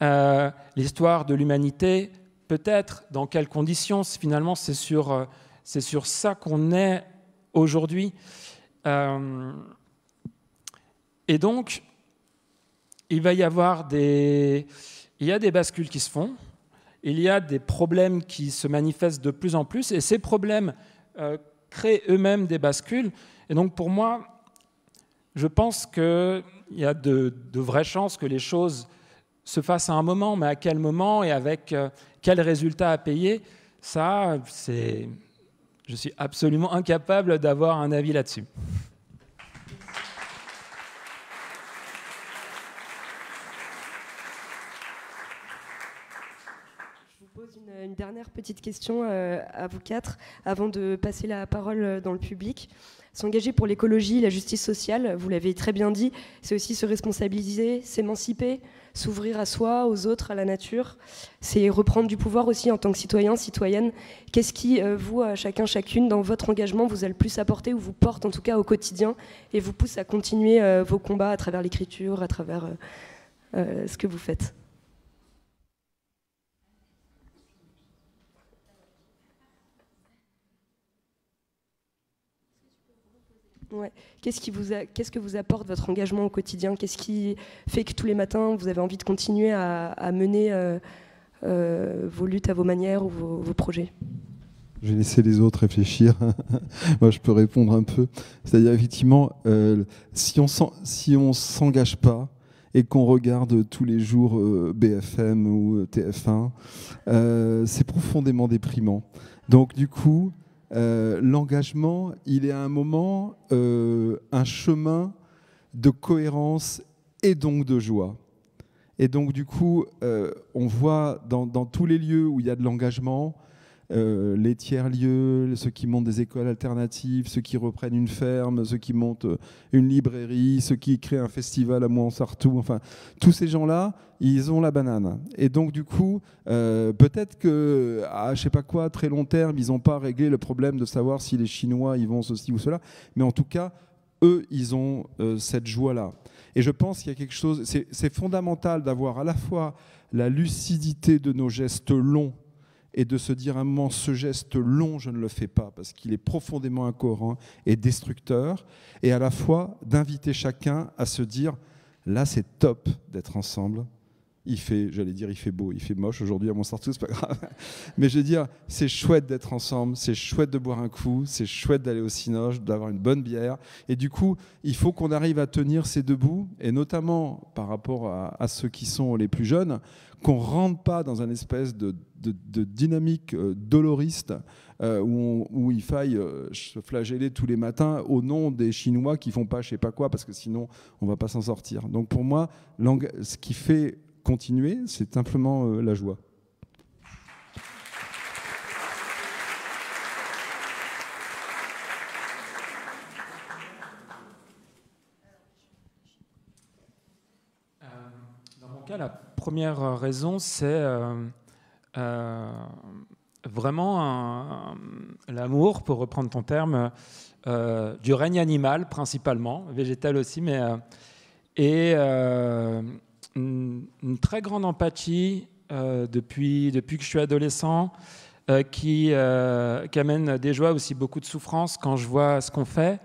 Euh, l'histoire de l'humanité, peut-être, dans quelles conditions Finalement, c'est sur, euh, sur ça qu'on est aujourd'hui. et donc, il va y avoir des, il y a des bascules qui se font. Il y a des problèmes qui se manifestent de plus en plus, et ces problèmes créent eux-mêmes des bascules. Et donc pour moi, je pense qu'il y a de, vraies chances que les choses se fassent à un moment, mais à quel moment et avec euh, quel résultat à payer, ça, c'est, je suis absolument incapable d'avoir un avis là-dessus. une dernière petite question euh, à vous quatre avant de passer la parole euh, dans le public. S'engager pour l'écologie, la justice sociale, vous l'avez très bien dit, c'est aussi se responsabiliser, s'émanciper, s'ouvrir à soi, aux autres, à la nature. C'est reprendre du pouvoir aussi en tant que citoyen, citoyenne. Qu'est-ce qui, euh, vous, chacun, chacune, dans votre engagement, vous a le plus apporté ou vous porte en tout cas au quotidien et vous pousse à continuer vos combats à travers l'écriture, à travers ce que vous faites? Qu'est-ce, qui vous que vous apporte votre engagement au quotidien? Qu'est-ce qui fait que tous les matins, vous avez envie de continuer à, mener euh, euh, vos luttes à vos manières ou vos, projets? Je vais laisser les autres réfléchir. Moi, je peux répondre un peu. C'est-à-dire, effectivement, euh, si on on s'engage pas et qu'on regarde tous les jours BFM ou TF1, c'est profondément déprimant. Donc, du coup, euh, l'engagement, il est à un moment euh, un chemin de cohérence et donc de joie. Et donc du coup, euh, on voit dans, tous les lieux où il y a de l'engagement, euh, les tiers-lieux, ceux qui montent des écoles alternatives, ceux qui reprennent une ferme, ceux qui montent euh, une librairie, ceux qui créent un festival à Mouansartou, enfin, tous ces gens-là, ils ont la banane. Et donc, du coup, euh, peut-être que, à je sais pas quoi, très long terme, ils n'ont pas réglé le problème de savoir si les Chinois, ils vont ceci ou cela, mais en tout cas, eux, ils ont cette joie-là. Et je pense qu'il y a quelque chose, c'est fondamental d'avoir à la fois la lucidité de nos gestes longs et de se dire un moment, ce geste long, je ne le fais pas parce qu'il est profondément incohérent et destructeur, et à la fois d'inviter chacun à se dire, là c'est top d'être ensemble, il fait, j'allais dire, il fait beau, il fait moche aujourd'hui à Montsartou, c'est pas grave. Mais je veux dire, c'est chouette d'être ensemble, c'est chouette de boire un coup, c'est chouette d'aller au cinoche, d'avoir une bonne bière. Et du coup, il faut qu'on arrive à tenir ces deux bouts, et notamment par rapport à, ceux qui sont les plus jeunes, qu'on rentre pas dans un espèce de, dynamique euh, doloriste euh, où, il faille euh, se flageller tous les matins au nom des Chinois qui font pas je sais pas quoi, parce que sinon on va pas s'en sortir. Donc pour moi, ce qui fait continuer, c'est simplement euh, la joie. Euh, dans mon cas, la première raison, c'est euh, vraiment l'amour, pour reprendre ton terme, du règne animal principalement, végétal aussi, mais et une, très grande empathie euh, depuis, depuis que je suis adolescent qui, qui amène des joies, aussi beaucoup de souffrance quand je vois ce qu'on fait,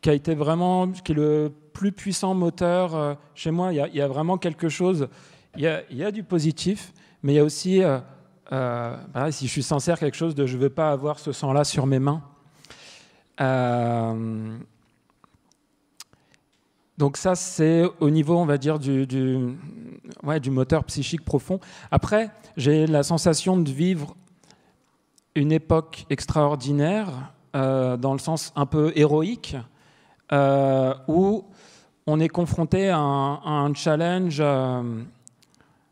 qui a été vraiment, qui est le plus puissant moteur chez moi. Il y, a, vraiment quelque chose, il y a, il y a du positif, mais il y a aussi, bah, si je suis sincère, quelque chose de je ne veux pas avoir ce sang-là sur mes mains. Euh, donc ça, c'est au niveau, on va dire, du, du, moteur psychique profond. Après, j'ai la sensation de vivre une époque extraordinaire, euh, dans le sens un peu héroïque, euh, où on est confronté à un, challenge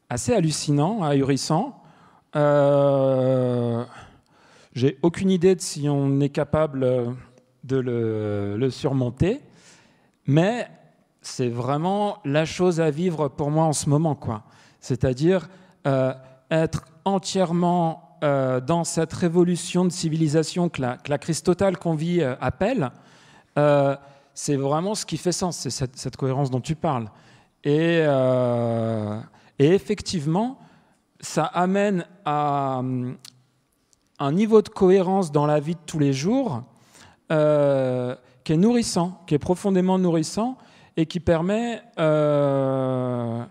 assez hallucinant, ahurissant. j'ai aucune idée de si on est capable de le, surmonter. Mais c'est vraiment la chose à vivre pour moi en ce moment. quoi. C'est-à-dire euh, être entièrement euh, dans cette révolution de civilisation que la, crise totale qu'on vit euh, appelle. c'est vraiment ce qui fait sens, c'est cette, cohérence dont tu parles. Et, effectivement, ça amène à un niveau de cohérence dans la vie de tous les jours qui est nourrissant, qui est profondément nourrissant et qui permet, euh,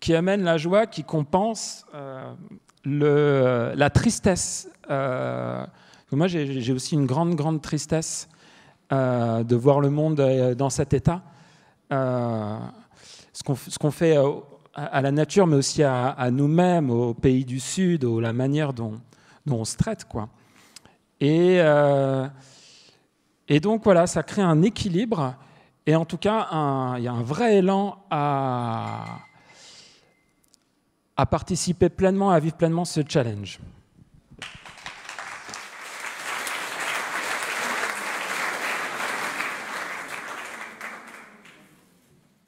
qui amène la joie, qui compense euh, la tristesse. moi, j'ai aussi une grande, grande tristesse de voir le monde dans cet état. ce qu'on fait à la nature, mais aussi à, nous-mêmes, aux pays du Sud, à la manière dont, dont on se traite. Quoi. Et et donc voilà, ça crée un équilibre et en tout cas, il y a un vrai élan à, participer pleinement, à vivre pleinement ce challenge.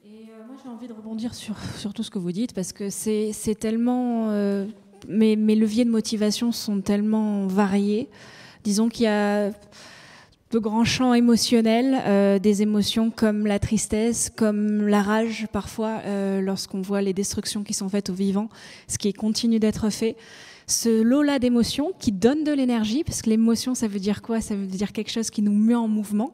Et euh, moi, j'ai envie de rebondir sur, sur, tout ce que vous dites parce que c'est tellement. Euh, mes, mes, leviers de motivation sont tellement variés. Disons qu'il y a de grands champs émotionnels, euh, des émotions comme la tristesse, comme la rage parfois, euh, lorsqu'on voit les destructions qui sont faites aux vivants, ce qui continue d'être fait. Ce lot-là d'émotions qui donne de l'énergie, parce que l'émotion, ça veut dire quoi? Ça veut dire quelque chose qui nous met en mouvement,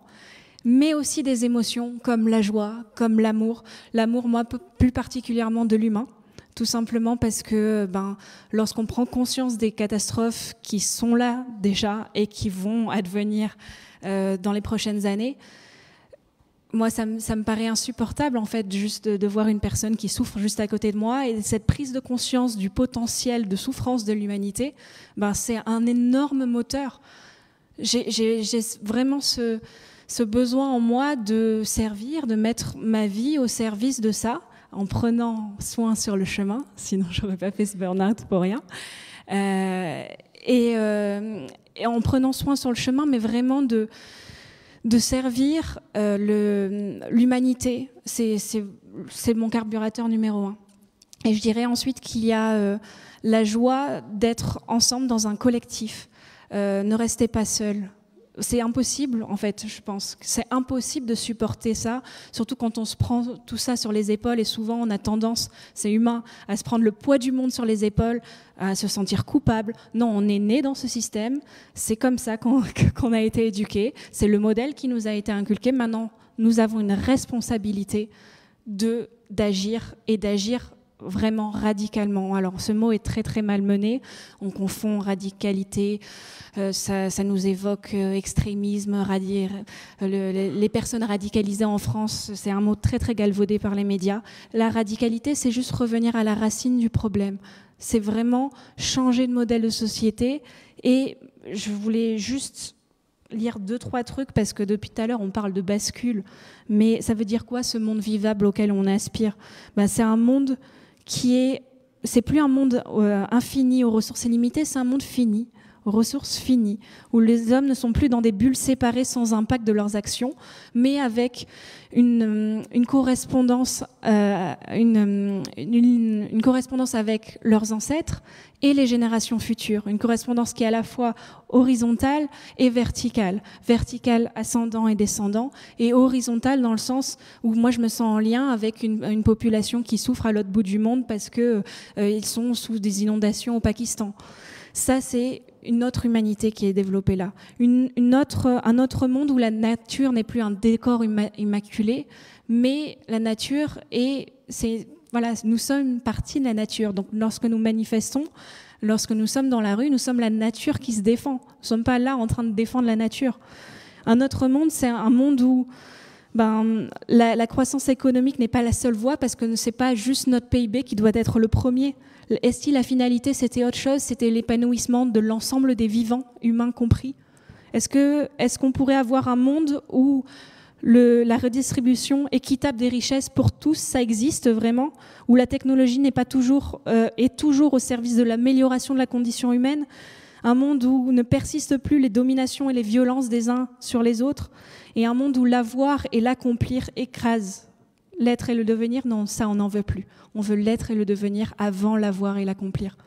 mais aussi des émotions comme la joie, comme l'amour. L'amour, moi, plus particulièrement de l'humain tout simplement parce que ben, lorsqu'on prend conscience des catastrophes qui sont là déjà et qui vont advenir euh, dans les prochaines années. Moi, ça, me paraît insupportable, en fait, juste de, voir une personne qui souffre juste à côté de moi. Et cette prise de conscience du potentiel de souffrance de l'humanité, ben, c'est un énorme moteur. J'ai vraiment ce, ce besoin en moi de servir, de mettre ma vie au service de ça, en prenant soin sur le chemin, sinon j'aurais pas fait ce burn-out pour rien. Euh, et, euh, et en prenant soin sur le chemin, mais vraiment de, servir euh, l'humanité. C'est mon carburateur numéro un. Et je dirais ensuite qu'il y a la joie d'être ensemble dans un collectif. Ne restez pas seul c'est impossible, en fait, je pense. C'est impossible de supporter ça, surtout quand on se prend tout ça sur les épaules et souvent on a tendance, c'est humain, à se prendre le poids du monde sur les épaules, à se sentir coupable. Non, on est né dans ce système, c'est comme ça qu'on a été éduqué, c'est le modèle qui nous a été inculqué. Maintenant, nous avons une responsabilité d'agir et d'agir vraiment radicalement. Alors ce mot est très très malmené, on confond radicalité, euh, ça, nous évoque euh, extrémisme, euh, les personnes radicalisées en France, c'est un mot très très galvaudé par les médias. La radicalité, c'est juste revenir à la racine du problème. C'est vraiment changer de modèle de société. Et je voulais juste lire deux, trois trucs parce que depuis tout à l'heure, on parle de bascule. Mais ça veut dire quoi ce monde vivable auquel on aspire? Ben, C'est un monde qui est. C'est plus un monde infini aux ressources illimitées, c'est un monde fini ressources finies, où les hommes ne sont plus dans des bulles séparées sans impact de leurs actions, mais avec une, une correspondance, euh, une, une, correspondance avec leurs ancêtres et les générations futures. Une correspondance qui est à la fois horizontale et verticale. Verticale, ascendant et descendant, et horizontale dans le sens où moi je me sens en lien avec une, population qui souffre à l'autre bout du monde parce qu'ils euh, ils sont sous des inondations au Pakistan Ça, c'est une autre humanité qui est développée là. Un autre monde où la nature n'est plus un décor immaculé, mais la nature est, c'est, voilà, nous sommes une partie de la nature. Donc, lorsque nous manifestons, lorsque nous sommes dans la rue, nous sommes la nature qui se défend. Nous ne sommes pas là en train de défendre la nature. Un autre monde, c'est un monde où ben, la, croissance économique n'est pas la seule voie parce que ce n'est pas juste notre PIB qui doit être le premier. Est-ce que la finalité, c'était autre chose C'était l'épanouissement de l'ensemble des vivants, humains compris? Est-ce qu'on est pourrait avoir un monde où la redistribution équitable des richesses pour tous, ça existe vraiment? Où la technologie n'est pas toujours, euh, est toujours au service de l'amélioration de la condition humaine? Un monde où ne persistent plus les dominations et les violences des uns sur les autres, et un monde où l'avoir et l'accomplir écrasent. L'être et le devenir, non, ça on n'en veut plus. On veut l'être et le devenir avant l'avoir et l'accomplir.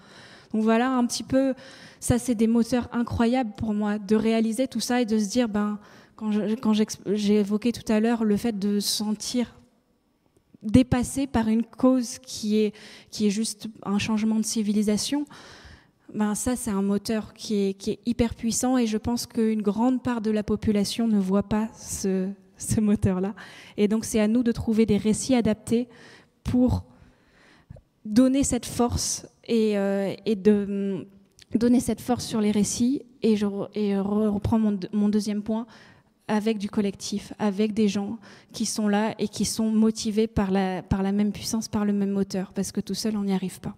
Donc voilà un petit peu, ça c'est des moteurs incroyables pour moi, de réaliser tout ça et de se dire, ben, quand j'ai évoqué tout à l'heure le fait de se sentir dépassé par une cause qui est, qui est juste un changement de civilisation, ben ça, c'est un moteur qui est, hyper puissant et je pense qu'une grande part de la population ne voit pas ce, moteur-là. Et donc, c'est à nous de trouver des récits adaptés pour donner cette force et, euh, de mm, donner cette force sur les récits. Et je reprends mon, deuxième point avec du collectif, avec des gens qui sont là et qui sont motivés par la même puissance, par le même moteur, parce que tout seul, on n'y arrive pas.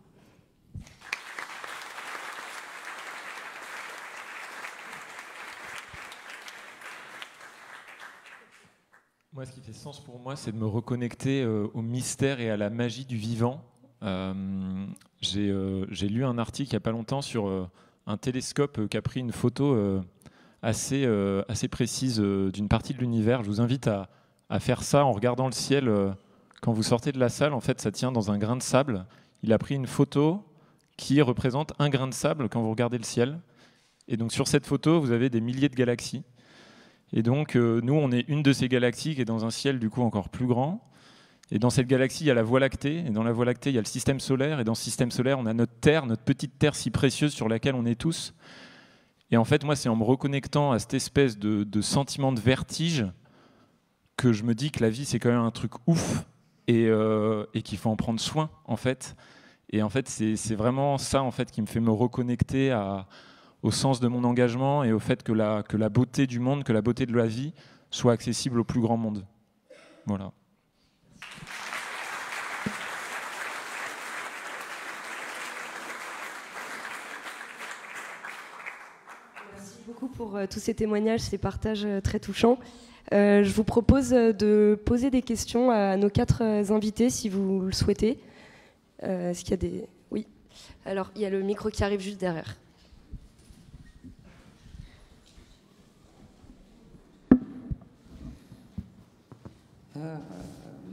Moi, ce qui fait sens pour moi, c'est de me reconnecter euh, au mystère et à la magie du vivant. Euh, euh, j'ai lu un article il n'y a pas longtemps sur un télescope qui a pris une photo assez, assez précise d'une partie de l'univers. Je vous invite à, à, faire ça en regardant le ciel quand vous sortez de la salle. En fait, ça tient dans un grain de sable. Il a pris une photo qui représente un grain de sable quand vous regardez le ciel. Et donc sur cette photo, vous avez des milliers de galaxies. Et donc, euh, nous, on est une de ces galaxies qui est dans un ciel du coup encore plus grand. Et dans cette galaxie, il y a la Voie lactée. Et dans la Voie lactée, il y a le système solaire. Et dans ce système solaire, on a notre Terre, notre petite Terre si précieuse sur laquelle on est tous. Et en fait, moi, c'est en me reconnectant à cette espèce de, sentiment de vertige que je me dis que la vie, c'est quand même un truc ouf et, euh, et qu'il faut en prendre soin, en fait. Et en fait, c'est vraiment ça, en fait, qui me fait me reconnecter à, au sens de mon engagement et au fait que la, que la beauté du monde, que la beauté de la vie soit accessible au plus grand monde. Voilà. Merci beaucoup pour euh, tous ces témoignages, ces partages euh, très touchants. Euh, je vous propose de poser des questions à nos quatre invités si vous le souhaitez. Est-ce qu'il y a des... Oui. Alors, il y a le micro qui arrive juste derrière. Euh,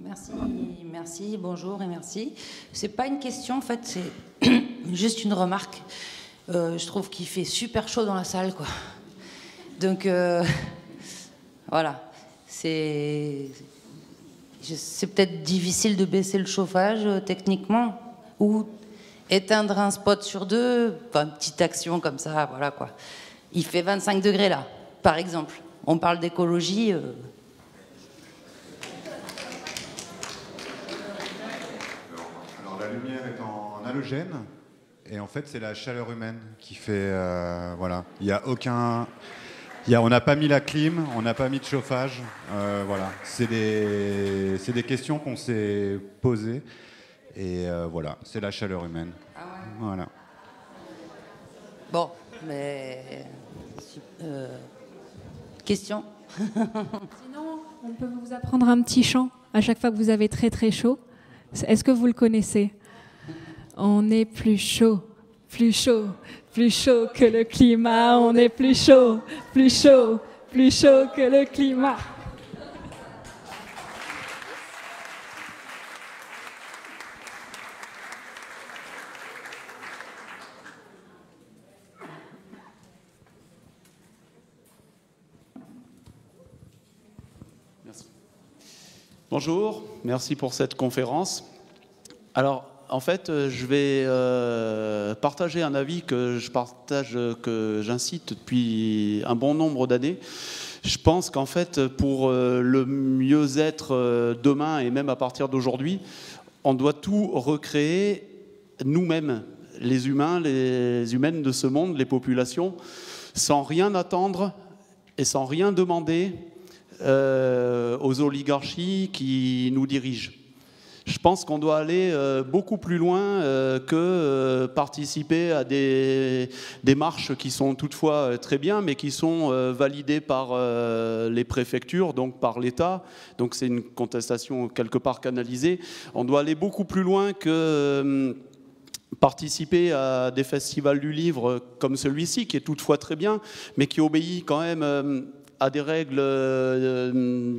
merci, merci, bonjour et merci. C'est pas une question en fait, c'est juste une remarque. Euh, je trouve qu'il fait super chaud dans la salle, quoi. Donc euh, voilà, c'est peut-être difficile de baisser le chauffage techniquement ou éteindre un spot sur deux, une petite action comme ça, voilà quoi. Il fait 25 degrés là, par exemple. On parle d'écologie. la lumière est en halogène. Et en fait, c'est la chaleur humaine qui fait. Euh, voilà. Il n'y a aucun. Y a, on n'a pas mis la clim, on n'a pas mis de chauffage. Euh, voilà. C'est des, des, questions qu'on s'est posées. Et euh, voilà, c'est la chaleur humaine. Ah ouais. Voilà. Bon, mais. question Sinon, on peut vous apprendre un petit chant à chaque fois que vous avez très très chaud. Est-ce que vous le connaissez? On est plus chaud, plus chaud, plus chaud que le climat. On est plus chaud, plus chaud, plus chaud que le climat. Bonjour, merci pour cette conférence. Alors, en fait, je vais partager un avis que je partage, que j'incite depuis un bon nombre d'années. Je pense qu'en fait, pour le mieux-être demain et même à partir d'aujourd'hui, on doit tout recréer nous-mêmes, les humains, les humaines de ce monde, les populations, sans rien attendre et sans rien demander euh, aux oligarchies qui nous dirigent. Je pense qu'on doit aller euh, beaucoup plus loin euh, que participer à des, des, marches qui sont toutefois très bien, mais qui sont validées par les préfectures, donc par l'État. Donc c'est une contestation quelque part canalisée. On doit aller beaucoup plus loin que participer à des festivals du livre comme celui-ci, qui est toutefois très bien, mais qui obéit quand même à des règles euh,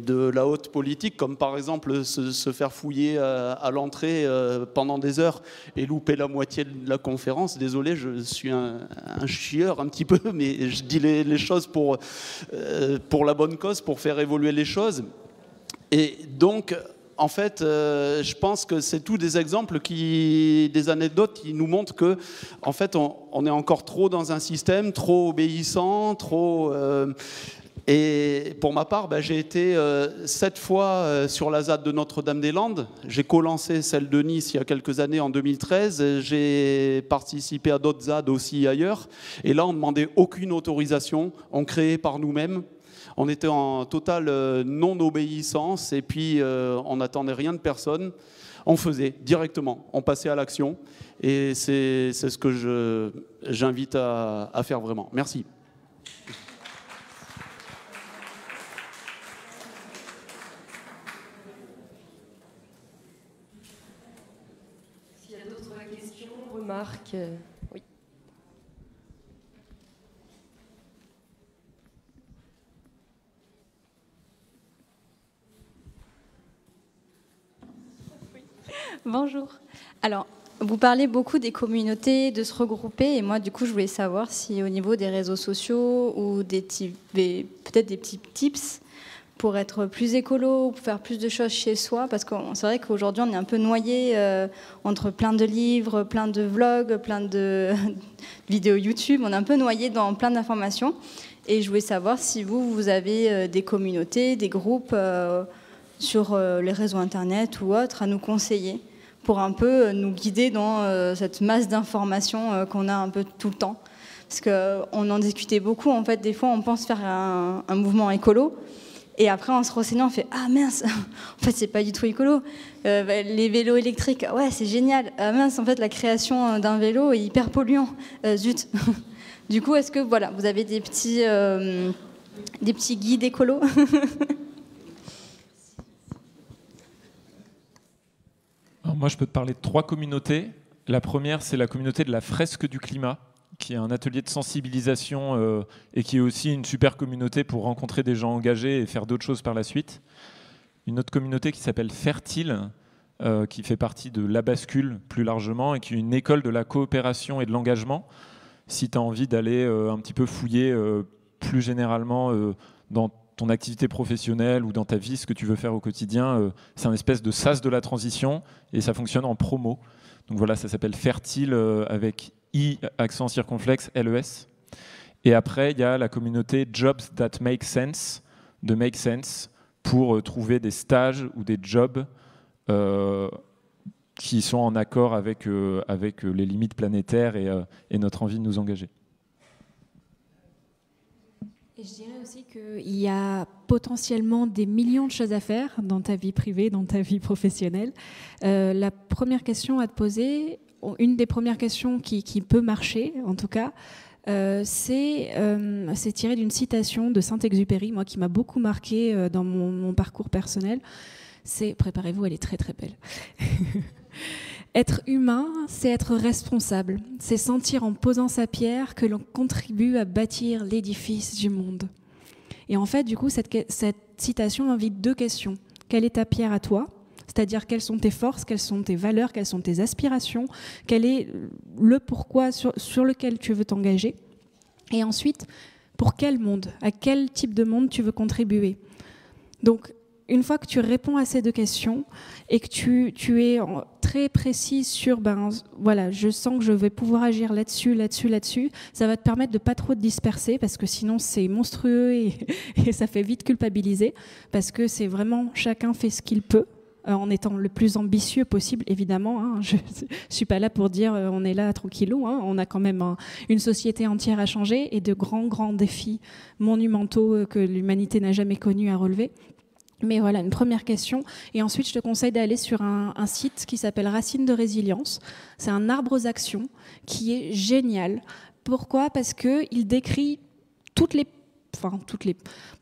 de la haute politique, comme par exemple se, faire fouiller à, l'entrée euh, pendant des heures et louper la moitié de la conférence. Désolé, je suis un, chieur un petit peu, mais je dis les, choses pour, euh, pour la bonne cause, pour faire évoluer les choses. Et donc, en fait, je pense que c'est tous des exemples, qui, des anecdotes qui nous montrent que, en fait, on, est encore trop dans un système trop obéissant, trop et pour ma part, bah, j'ai été euh, sept fois euh, sur la ZAD de Notre-Dame-des-Landes. J'ai co-lancé celle de Nice il y a quelques années, en 2013. J'ai participé à d'autres ZAD aussi ailleurs. Et là, on ne demandait aucune autorisation. On créait par nous-mêmes. On était en totale euh, non-obéissance et puis on n'attendait rien de personne. On faisait directement, on passait à l'action. Et c'est ce que j'invite à faire vraiment. Merci. Euh, oui. Bonjour. Alors, vous parlez beaucoup des communautés, de se regrouper, et moi, du coup, je voulais savoir si au niveau des réseaux sociaux ou des peut-être des petits tips pour être plus écolo, pour faire plus de choses chez soi, parce que c'est vrai qu'aujourd'hui on est un peu noyé euh, entre plein de livres, plein de vlogs, plein de vidéos YouTube, on est un peu noyé dans plein d'informations. Et je voulais savoir si vous, vous avez euh, des communautés, des groupes euh, sur les réseaux internet ou autres à nous conseiller pour un peu nous guider dans cette masse d'informations qu'on a un peu tout le temps. Parce qu'on en discutait beaucoup, en fait, des fois on pense faire un, un mouvement écolo, et après, en se renseignant, on fait Ah mince, en fait, c'est pas du tout écolo. Euh, bah, les vélos électriques, ouais, c'est génial. Ah mince, en fait, la création euh, d'un vélo est hyper polluant. Euh, zut. du coup, est-ce que voilà, vous avez des petits, des petits guides écolos Moi, je peux te parler de trois communautés. La première, c'est la communauté de la fresque du climat qui est un atelier de sensibilisation euh, et qui est aussi une super communauté pour rencontrer des gens engagés et faire d'autres choses par la suite. Une autre communauté qui s'appelle Fertile, euh, qui fait partie de La Bascule plus largement et qui est une école de la coopération et de l'engagement. Si tu as envie d'aller euh, un petit peu fouiller plus généralement dans ton activité professionnelle ou dans ta vie, ce que tu veux faire au quotidien, c'est un espèce de sas de la transition et ça fonctionne en promo. Donc voilà, ça s'appelle Fertile avec I, accent circonflexe, LES. Et après, il y a la communauté Jobs That Make Sense, de Make Sense, pour euh, trouver des stages ou des jobs euh, qui sont en accord avec, euh, avec les limites planétaires et, et, notre envie de nous engager. Et je dirais aussi qu'il y a potentiellement des millions de choses à faire dans ta vie privée, dans ta vie professionnelle. la première question à te poser, une des premières questions qui, peut marcher, en tout cas, euh, euh, c'est tiré d'une citation de Saint-Exupéry, moi qui m'a beaucoup marqué euh, dans mon, parcours personnel. C'est, préparez-vous, elle est très très belle. être humain, c'est être responsable. C'est sentir en posant sa pierre que l'on contribue à bâtir l'édifice du monde. Et en fait, du coup, cette citation invite deux questions. Quelle est ta pierre à toi? C'est-à-dire quelles sont tes forces, quelles sont tes valeurs, quelles sont tes aspirations, quel est le pourquoi sur, lequel tu veux t'engager, et ensuite, pour quel monde, à quel type de monde tu veux contribuer. Donc, une fois que tu réponds à ces deux questions et que tu, es très précis sur, ben voilà, je sens que je vais pouvoir agir là-dessus, là-dessus, là-dessus, ça va te permettre de pas trop te disperser parce que sinon c'est monstrueux et, ça fait vite culpabiliser parce que c'est vraiment chacun fait ce qu'il peut en étant le plus ambitieux possible, évidemment. Hein. Je ne suis pas là pour dire euh, on est là tranquillou. Hein. On a quand même une société entière à changer et de grands, grands défis monumentaux euh, que l'humanité n'a jamais connus à relever. Mais voilà, une première question. Et ensuite, je te conseille d'aller sur un, un, site qui s'appelle Racine de résilience. C'est un arbre aux actions qui est génial. Pourquoi? Parce qu'il décrit toutes les enfin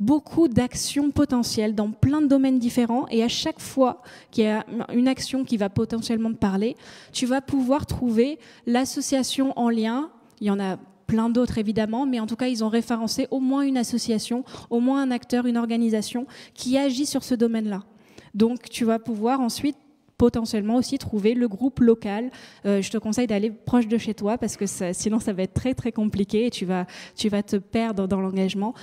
beaucoup d'actions potentielles dans plein de domaines différents. Et à chaque fois qu'il y a une action qui va potentiellement te parler, tu vas pouvoir trouver l'association en lien. Il y en a plein d'autres évidemment, mais en tout cas, ils ont référencé au moins une association, au moins un acteur, une organisation qui agit sur ce domaine-là. Donc, tu vas pouvoir ensuite potentiellement aussi trouver le groupe local. Euh, je te conseille d'aller proche de chez toi parce que sinon ça va être très très compliqué et tu vas, tu vas te perdre dans l'engagement.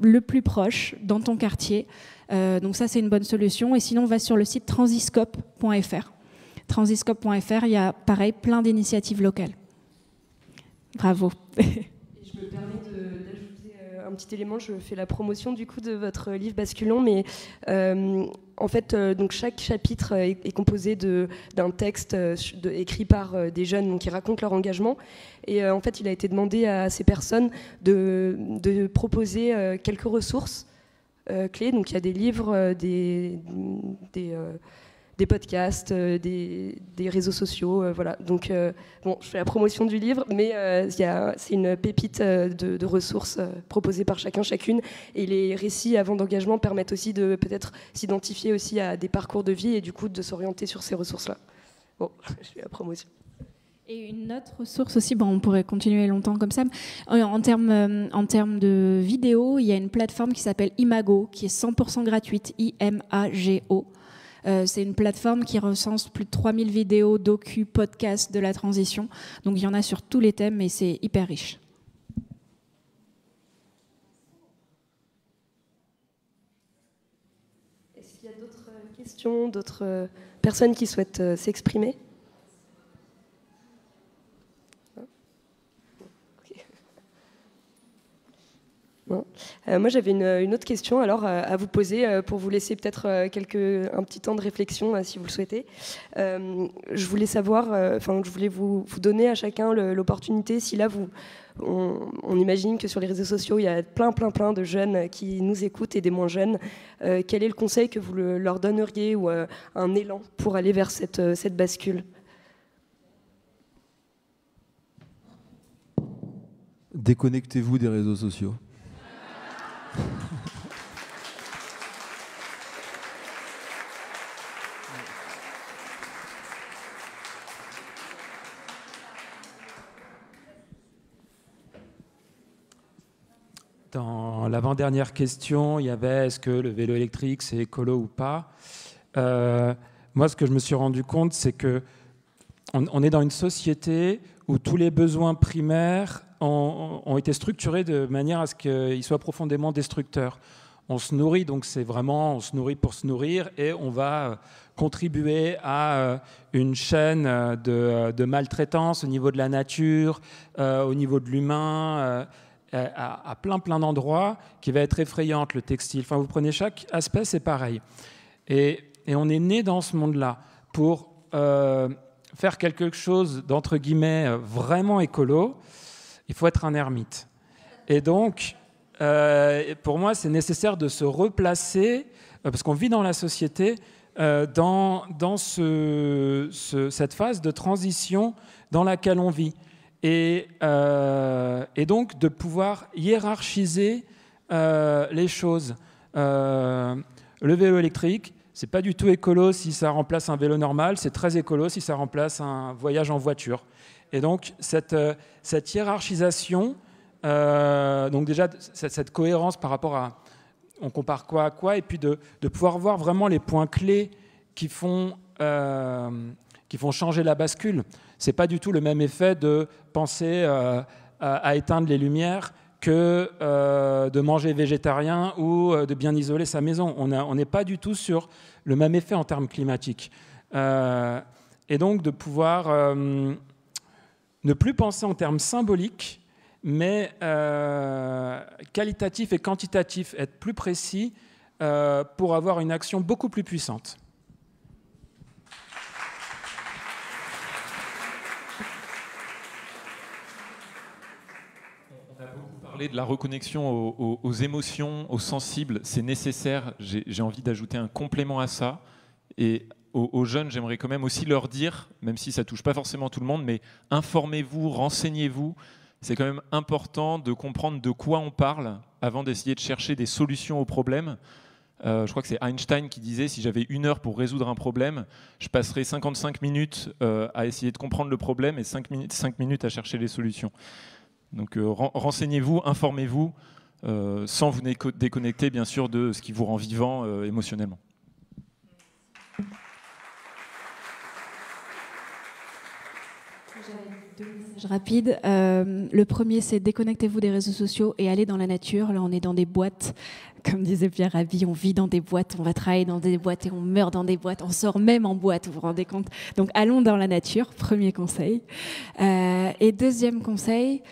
Le plus proche, dans ton quartier. Euh, donc ça c'est une bonne solution. Et sinon on va sur le site transiscope.fr. Transiscope.fr, il y a pareil plein d'initiatives locales. Bravo. je me permets d'ajouter euh, un petit élément. Je fais la promotion du coup de votre livre Basculant, mais en fait, euh, donc chaque chapitre est, composé d'un texte euh, écrit par euh, des jeunes qui racontent leur engagement. Et en fait, il a été demandé à ces personnes de, de proposer quelques ressources clés. Donc il y a des livres, des des podcasts, euh, des, réseaux sociaux. Euh, voilà. Donc, euh, bon, je fais la promotion du livre, mais c'est une pépite de, ressources proposées par chacun, chacune. Et les récits avant d'engagement permettent aussi de peut-être s'identifier aussi à des parcours de vie et du coup de s'orienter sur ces ressources-là. Bon, je fais la promotion. Et une autre ressource aussi, bon, on pourrait continuer longtemps comme ça. En termes, en termes de vidéos, il y a une plateforme qui s'appelle Imago, qui est 100% gratuite, I-M-A-G-O. Euh, c'est une plateforme qui recense plus de 3000 vidéos, docu, podcasts de la transition. Donc il y en a sur tous les thèmes et c'est hyper riche. Est-ce qu'il y a d'autres questions, d'autres personnes qui souhaitent euh, Euh, moi, j'avais une, autre question alors euh, à vous poser euh, pour vous laisser peut-être un petit temps de réflexion si vous le souhaitez. je voulais savoir, enfin, je voulais vous, donner à chacun l'opportunité, si là vous, on, imagine que sur les réseaux sociaux, il y a plein, plein, plein de jeunes qui nous écoutent et des moins jeunes. quel est le conseil que vous leur donneriez ou un élan pour aller vers cette bascule? Déconnectez-vous des réseaux sociaux. Dans l'avant-dernière question, il y avait est-ce que le vélo électrique c'est écolo ou pas? Euh, Moi, ce que je me suis rendu compte, c'est que on, est dans une société où tous les besoins primaires ont, été structurés de manière à ce qu'ils soient profondément destructeurs. On se nourrit, donc c'est vraiment, on se nourrit pour se nourrir et on va euh, contribuer à euh, une chaîne euh, de, maltraitance au niveau de la nature, au niveau de l'humain, à, plein plein d'endroits qui va être effrayante, le textile. Enfin, vous prenez chaque aspect, c'est pareil. Et, et, on est né dans ce monde-là pour faire quelque chose d'entre guillemets vraiment écolo il faut être un ermite. Et donc, euh, pour moi, c'est nécessaire de se replacer, euh, parce qu'on vit dans la société, euh, dans, dans ce, cette phase de transition dans laquelle on vit. Et, et donc de pouvoir hiérarchiser les choses. le vélo électrique, c'est pas du tout écolo si ça remplace un vélo normal, c'est très écolo si ça remplace un voyage en voiture. Et donc, cette, euh, hiérarchisation, euh, donc déjà, cette, cohérence par rapport à. On compare quoi à quoi, et puis de, pouvoir voir vraiment les points clés qui font, euh, qui font changer la bascule. Ce n'est pas du tout le même effet de penser à, éteindre les lumières que euh, de manger végétarien ou euh, de bien isoler sa maison. On n'est pas du tout sur le même effet en termes climatiques. Euh, et donc de pouvoir ne plus penser en termes symboliques, mais qualitatif et quantitatif, être plus précis pour avoir une action beaucoup plus puissante. De la reconnexion aux, émotions, aux sensibles, c'est nécessaire. J'ai envie d'ajouter un complément à ça. Et aux, jeunes, j'aimerais quand même aussi leur dire, même si ça touche pas forcément tout le monde, mais informez-vous, renseignez-vous. C'est quand même important de comprendre de quoi on parle avant d'essayer de chercher des solutions aux problèmes. Euh, je crois que c'est Einstein qui disait si j'avais une heure pour résoudre un problème, je passerais 55 minutes euh, à essayer de comprendre le problème et 5 minutes, 5 minutes à chercher les solutions. Donc euh, renseignez-vous, informez-vous, euh, sans vous déconnecter bien sûr de ce qui vous rend vivant euh, émotionnellement. rapide. le premier, c'est déconnectez-vous des réseaux sociaux et allez dans la nature. Là, on est dans des boîtes. Comme disait Pierre Rabhi, on vit dans des boîtes, on va travailler dans des boîtes et on meurt dans des boîtes. On sort même en boîte, vous vous rendez compte Donc, allons dans la nature, premier conseil. et deuxième conseil,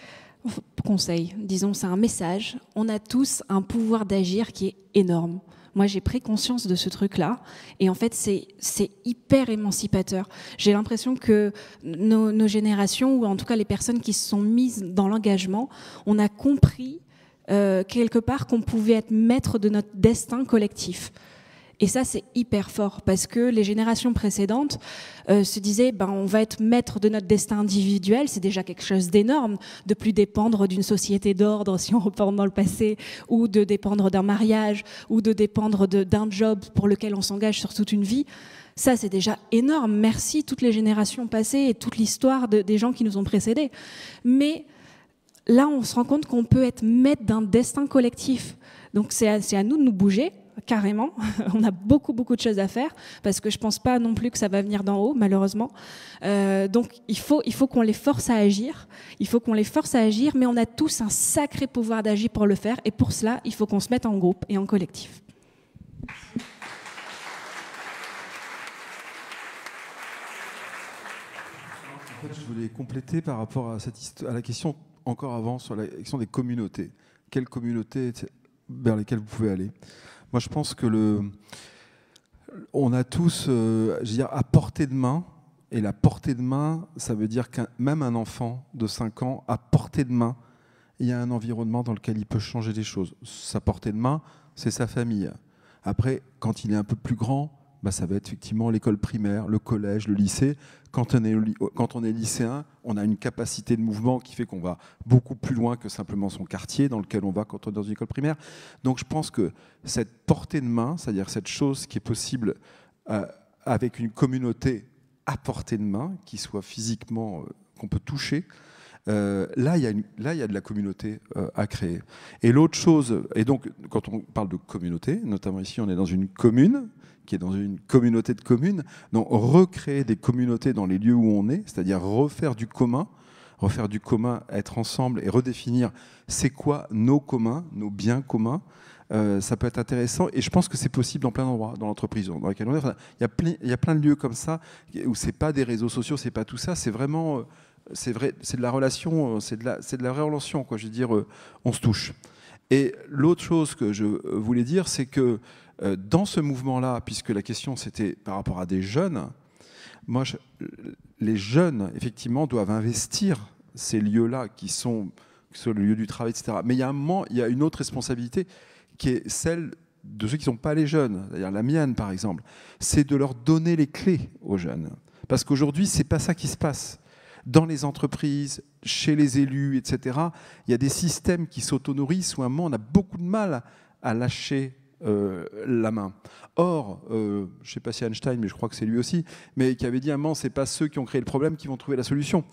conseil, disons, c'est un message. On a tous un pouvoir d'agir qui est énorme. Moi, j'ai pris conscience de ce truc-là. Et en fait, c'est hyper émancipateur. J'ai l'impression que nos, générations, ou en tout cas les personnes qui se sont mises dans l'engagement, on a compris euh, quelque part qu'on pouvait être maître de notre destin collectif. Et ça, c'est hyper fort parce que les générations précédentes euh, se disaient, ben, on va être maître de notre destin individuel. C'est déjà quelque chose d'énorme de plus dépendre d'une société d'ordre, si on reporte dans le passé, ou de dépendre d'un mariage, ou de dépendre d'un job pour lequel on s'engage sur toute une vie. Ça, c'est déjà énorme. Merci toutes les générations passées et toute l'histoire des gens qui nous ont précédés. Mais là, on se rend compte qu'on peut être maître d'un destin collectif. Donc c'est à nous de nous bouger carrément. On a beaucoup, beaucoup de choses à faire parce que je pense pas non plus que ça va venir d'en haut, malheureusement. Euh, donc, il faut, il faut qu'on les force à agir. Il faut qu'on les force à agir, mais on a tous un sacré pouvoir d'agir pour le faire. Et pour cela, il faut qu'on se mette en groupe et en collectif. je voulais compléter par rapport à, cette à la question encore avant sur la question des communautés. Quelles communautés vers lesquelles vous pouvez aller? Moi, je pense que le, on a tous, euh, je veux dire, à portée de main. Et la portée de main, ça veut dire qu'un même un enfant de 5 ans, à portée de main, il y a un environnement dans lequel il peut changer des choses. Sa portée de main, c'est sa famille. Après, quand il est un peu plus grand, bah, ça va être effectivement l'école primaire, le collège, le lycée. Quand on, est, lycéen, on a une capacité de mouvement qui fait qu'on va beaucoup plus loin que simplement son quartier dans lequel on va quand on est dans une école primaire. Donc je pense que cette portée de main, c'est-à-dire cette chose qui est possible euh, avec une communauté à portée de main, qui soit physiquement, euh, qu'on peut toucher, euh, là, il y a de la communauté à créer. Et l'autre chose, et donc quand on parle de communauté, notamment ici, on est dans une commune, qui est dans une communauté de communes. Donc recréer des communautés dans les lieux où on est, c'est-à-dire refaire du commun, refaire du commun, être ensemble et redéfinir c'est quoi nos communs, nos biens communs. Euh, ça peut être intéressant et je pense que c'est possible dans plein d'endroits dans l'entreprise dans laquelle on est. il, y a plein, il y a plein de lieux comme ça où c'est pas des réseaux sociaux, c'est pas tout ça, c'est vraiment, euh, c'est vrai, c'est de la relation, euh, c'est de la, c'est de la relation quoi. Je veux dire, on se touche. Et l'autre chose que je voulais dire, c'est que dans ce mouvement-là, puisque la question c'était par rapport à des jeunes, moi, les jeunes, effectivement, doivent investir ces lieux-là qui sont, le lieu du travail, etc. Mais il y a un moment, il y a une autre responsabilité qui est celle de ceux qui ne sont pas les jeunes, c'est-à-dire la mienne par exemple, c'est de leur donner les clés aux jeunes. Parce qu'aujourd'hui, ce n'est pas ça qui se passe. Dans les entreprises, chez les élus, etc., il y a des systèmes qui s'autonourrissent où à un moment, on a beaucoup de mal à lâcher euh, la main. Or, euh, je ne sais pas si Einstein, mais je crois que c'est lui aussi, mais qui avait dit à un moment, c'est pas ceux qui ont créé le problème qui vont trouver la solution.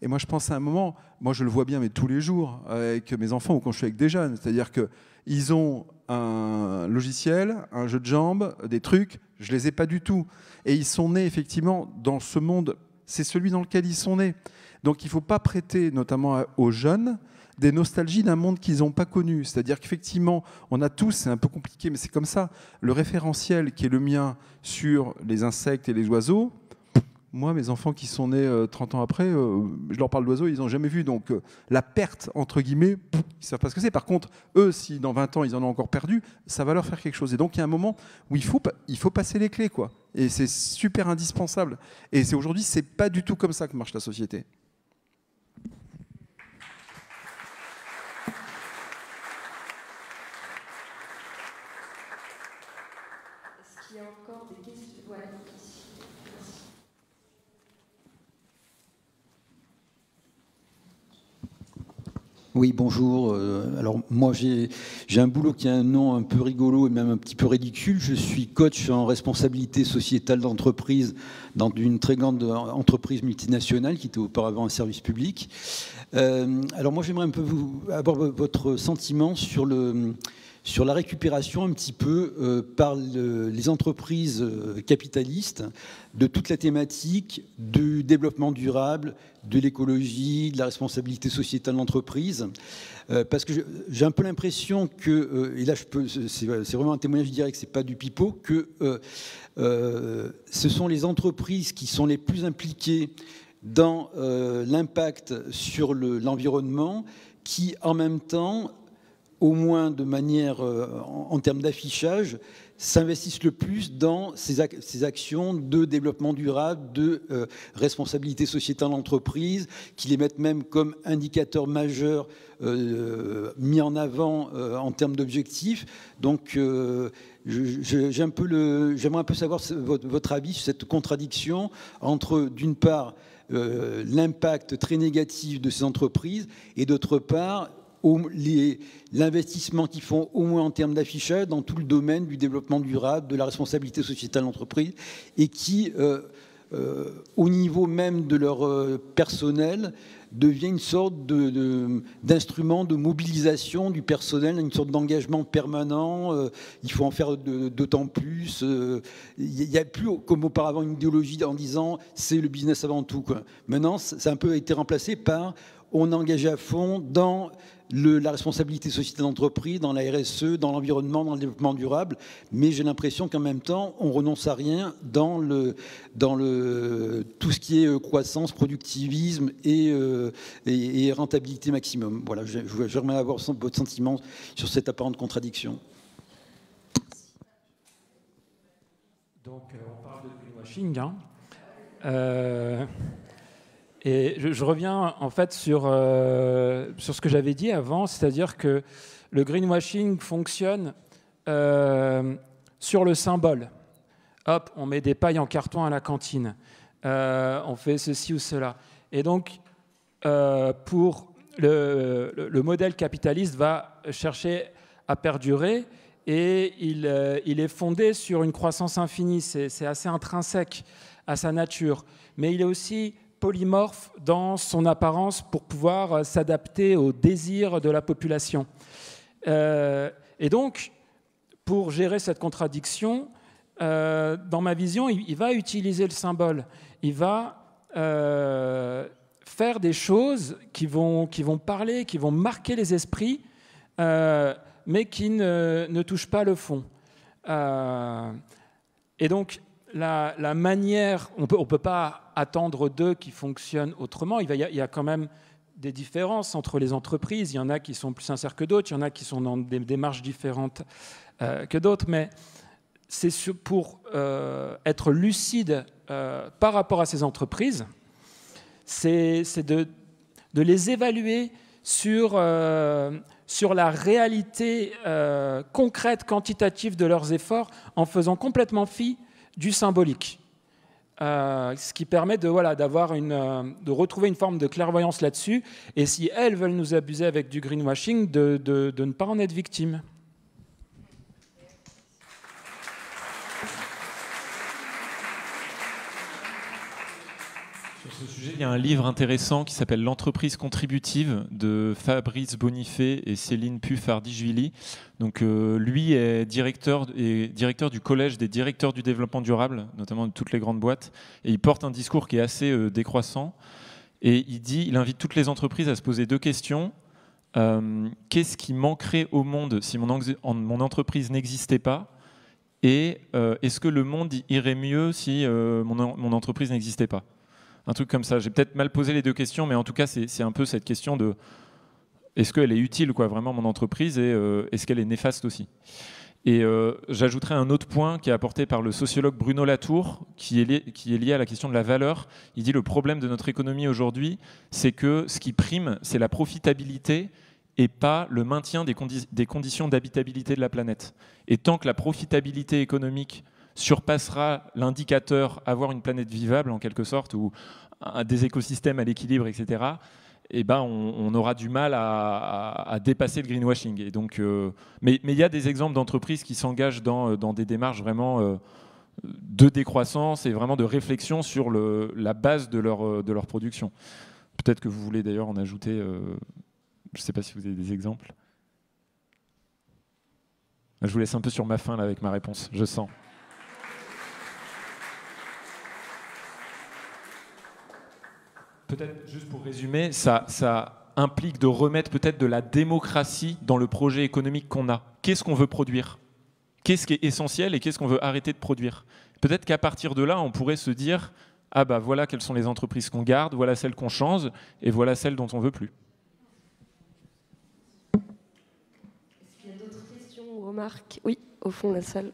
Et moi, je pense à un moment, moi je le vois bien, mais tous les jours, avec mes enfants ou quand je suis avec des jeunes, c'est-à-dire qu'ils ont un logiciel, un jeu de jambes, des trucs, je les ai pas du tout. Et ils sont nés effectivement dans ce monde, c'est celui dans lequel ils sont nés. Donc il ne faut pas prêter, notamment aux jeunes, des nostalgies d'un monde qu'ils n'ont pas connu. C'est-à-dire qu'effectivement, on a tous, c'est un peu compliqué, mais c'est comme ça, le référentiel qui est le mien sur les insectes et les oiseaux, moi, mes enfants qui sont nés 30 euh, ans après, euh, je leur parle d'oiseaux, ils n'ont jamais vu. Donc euh, la perte, entre guillemets, ils ne savent pas ce que c'est. Par contre, eux, si dans 20 ans, ils en ont encore perdu, ça va leur faire quelque chose. Et donc il y a un moment où il faut, il faut passer les clés. quoi. Et c'est super indispensable. Et c'est aujourd'hui, c'est pas du tout comme ça que marche la société. Oui, bonjour. Euh, alors moi j'ai un boulot qui a un nom un peu rigolo et même un petit peu ridicule. Je suis coach en responsabilité sociétale d'entreprise dans une très grande entreprise multinationale qui était auparavant un service public. Euh, alors moi j'aimerais un peu vous, avoir votre sentiment sur le sur la récupération un petit peu euh, par les entreprises euh, capitalistes de toute la thématique du développement durable, de l'écologie, de la responsabilité sociétale de l'entreprise. Euh, parce que j'ai un peu l'impression que, et là c'est vraiment un témoignage direct, c'est pas du pipeau, que ce sont les entreprises qui sont les plus impliquées dans l'impact sur l'environnement qui en même temps au moins de manière, euh, en, termes d'affichage, s'investissent le plus dans ces, actions de développement durable, de euh, responsabilité sociétale d'entreprise, qui les mettent même comme indicateur majeur euh, mis en avant en termes d'objectifs. Donc, j'aimerais un, peu un peu savoir votre, avis sur cette contradiction entre, d'une part, l'impact très négatif de ces entreprises et d'autre part l'investissement qu'ils font au moins en termes d'affichage dans tout le domaine du développement durable, de la responsabilité sociétale de l'entreprise, et qui, euh, euh, au niveau même de leur euh, personnel, devient une sorte d'instrument de, mobilisation du personnel, une sorte d'engagement permanent. il faut en faire d'autant plus. Il n'y a plus, comme auparavant, une idéologie en disant c'est le business avant tout. Maintenant, ça a un peu été remplacé par on engage à fond dans la responsabilité sociétale d'entreprise, dans la RSE, dans l'environnement, dans le développement durable, mais j'ai l'impression qu'en même temps, on renonce à rien dans, le, dans le, tout ce qui est euh, croissance, productivisme euh, et, rentabilité maximum. Voilà, je, j'aimerais avoir votre sentiment sur cette apparente contradiction. Donc, euh, on parle de greenwashing. Hein. Et je, reviens en fait sur, euh, sur ce que j'avais dit avant, c'est-à-dire que le greenwashing fonctionne euh, sur le symbole. Hop, on met des pailles en carton à la cantine. Euh, on fait ceci ou cela. Et donc, pour le, le, modèle capitaliste va chercher à perdurer et il, il est fondé sur une croissance infinie. C'est assez intrinsèque à sa nature. Mais il est aussi polymorphe dans son apparence pour pouvoir euh, s'adapter aux désirs de la population. Euh, et donc, pour gérer cette contradiction, euh, dans ma vision, il, va utiliser le symbole. Il va faire des choses qui vont, qui vont parler, qui vont marquer les esprits, mais qui ne, ne, touchent pas le fond. et donc, la, manière, on peut, ne peut pas attendre d'eux qui fonctionnent autrement. Il, y a, quand même des différences entre les entreprises. Il y en a qui sont plus sincères que d'autres, il y en a qui sont dans des démarches différentes euh, que d'autres, mais c'est pour euh, être lucide euh, par rapport à ces entreprises, c'est de, les évaluer sur la réalité concrète, quantitative de leurs efforts, en faisant complètement fi du symbolique. Euh, ce qui permet de, une, euh, de retrouver une forme de clairvoyance là-dessus, et si elles veulent nous abuser avec du greenwashing, de, de, ne pas en être victime. Il y a un livre intéressant qui s'appelle L'entreprise contributive de Fabrice Bonifay et Céline Puffardi-Juilly. Donc, euh, lui est directeur, directeur du collège des directeurs du développement durable, notamment de toutes les grandes boîtes. Et il porte un discours qui est assez euh, décroissant. Et il dit il invite toutes les entreprises à se poser deux questions. euh, qu'est-ce qui manquerait au monde si mon, entreprise n'existait pas? Et est-ce que le monde irait mieux si mon, entreprise n'existait pas? Un truc comme ça. J'ai peut-être mal posé les deux questions, mais en tout cas, c'est un peu cette question de est-ce qu'elle est utile, quoi, vraiment, mon entreprise, et est-ce qu'elle est néfaste aussi? Et euh, j'ajouterai un autre point qui est apporté par le sociologue Bruno Latour, qui est, lié, qui est lié à la question de la valeur. Il dit le problème de notre économie aujourd'hui, c'est que ce qui prime, c'est la profitabilité et pas le maintien des, des conditions d'habitabilité de la planète. Et tant que la profitabilité économique surpassera l'indicateur avoir une planète vivable, en quelque sorte, ou des écosystèmes à l'équilibre, etc., eh ben, on, aura du mal à, dépasser le greenwashing. Et donc, euh, mais il y a des exemples d'entreprises qui s'engagent dans, des démarches vraiment euh, de décroissance et vraiment de réflexion sur la base de leur, euh, de leur production. Peut-être que vous voulez d'ailleurs en ajouter, je ne sais pas si vous avez des exemples. Je vous laisse un peu sur ma fin avec ma réponse, je sens. Peut-être juste pour résumer, ça, implique de remettre peut-être de la démocratie dans le projet économique qu'on a. Qu'est-ce qu'on veut produire? Qu'est-ce qui est essentiel et qu'est-ce qu'on veut arrêter de produire? Peut-être qu'à partir de là, on pourrait se dire ah bah voilà quelles sont les entreprises qu'on garde, voilà celles qu'on change et voilà celles dont on veut plus. Est-ce qu'il y a d'autres questions ou remarques Oui, au fond de la salle.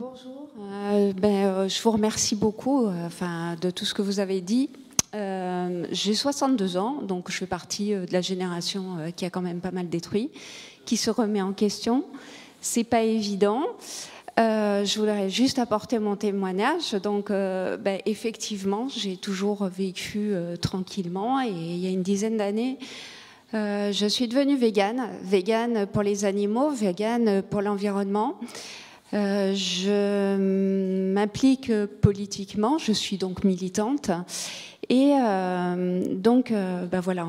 Bonjour, euh, ben, euh, je vous remercie beaucoup euh, enfin, de tout ce que vous avez dit. J'ai 62 ans, donc je fais partie de la génération qui a quand même pas mal détruit, qui se remet en question. C'est pas évident. je voudrais juste apporter mon témoignage. Donc, ben, effectivement, j'ai toujours vécu tranquillement et il y a une dizaine d'années, je suis devenue végane, végane pour les animaux, végane pour l'environnement. Euh, je m'implique politiquement, je suis donc militante. Et euh, donc, euh, ben voilà.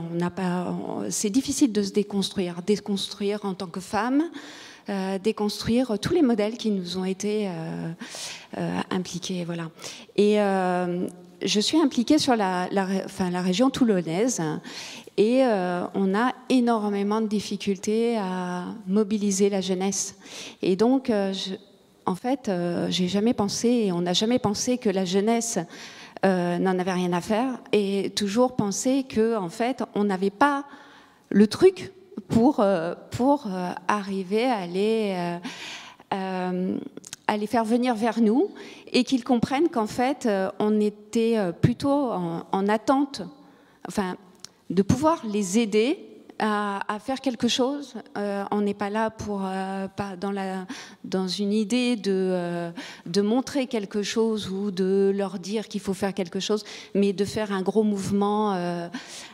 C'est difficile de se déconstruire, déconstruire en tant que femme, déconstruire tous les modèles qui nous ont été impliqués, voilà. Et je suis impliquée sur la région toulonnaise. Et on a énormément de difficultés à mobiliser la jeunesse. Et donc, je, en fait, euh, j'ai jamais pensé, on n'a jamais pensé que la jeunesse euh, n'en avait rien à faire, et toujours pensé que, en fait, on n'avait pas le truc pour euh, pour arriver à les à les faire venir vers nous et qu'ils comprennent qu'en fait, on était plutôt en, en attente, enfin, de pouvoir les aider à, faire quelque chose. Euh, on n'est pas là pour euh, pas dans, une idée de, euh, de montrer quelque chose ou de leur dire qu'il faut faire quelque chose, mais de faire un gros mouvement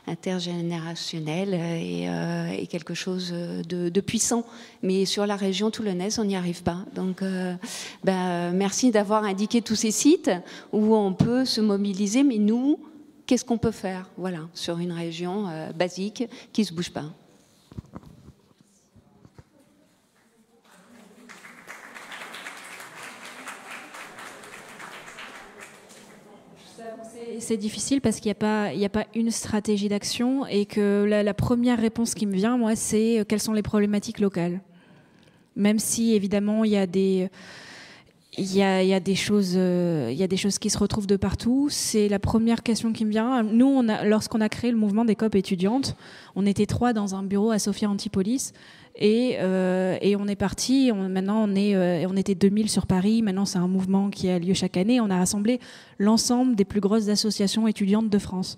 intergénérationnel et, quelque chose de, de, puissant. Mais sur la région toulonnaise, on n'y arrive pas. Donc, ben, merci d'avoir indiqué tous ces sites où on peut se mobiliser, mais nous, qu'est-ce qu'on peut faire voilà, sur une région euh, basique qui ne se bouge pas? C'est difficile parce qu'il n'y a, pas, une stratégie d'action et que la, la, première réponse qui me vient, moi, c'est euh, quelles sont les problématiques locales? Même si, évidemment, il y a des il y, a, des choses, euh, il y a des choses qui se retrouvent de partout. C'est la première question qui me vient. Nous, lorsqu'on a créé le mouvement des COP étudiantes, on était trois dans un bureau à Sophia Antipolis. Et, euh, et on est parti. maintenant, on, euh, était 2000 sur Paris. Maintenant, c'est un mouvement qui a lieu chaque année. On a rassemblé l'ensemble des plus grosses associations étudiantes de France.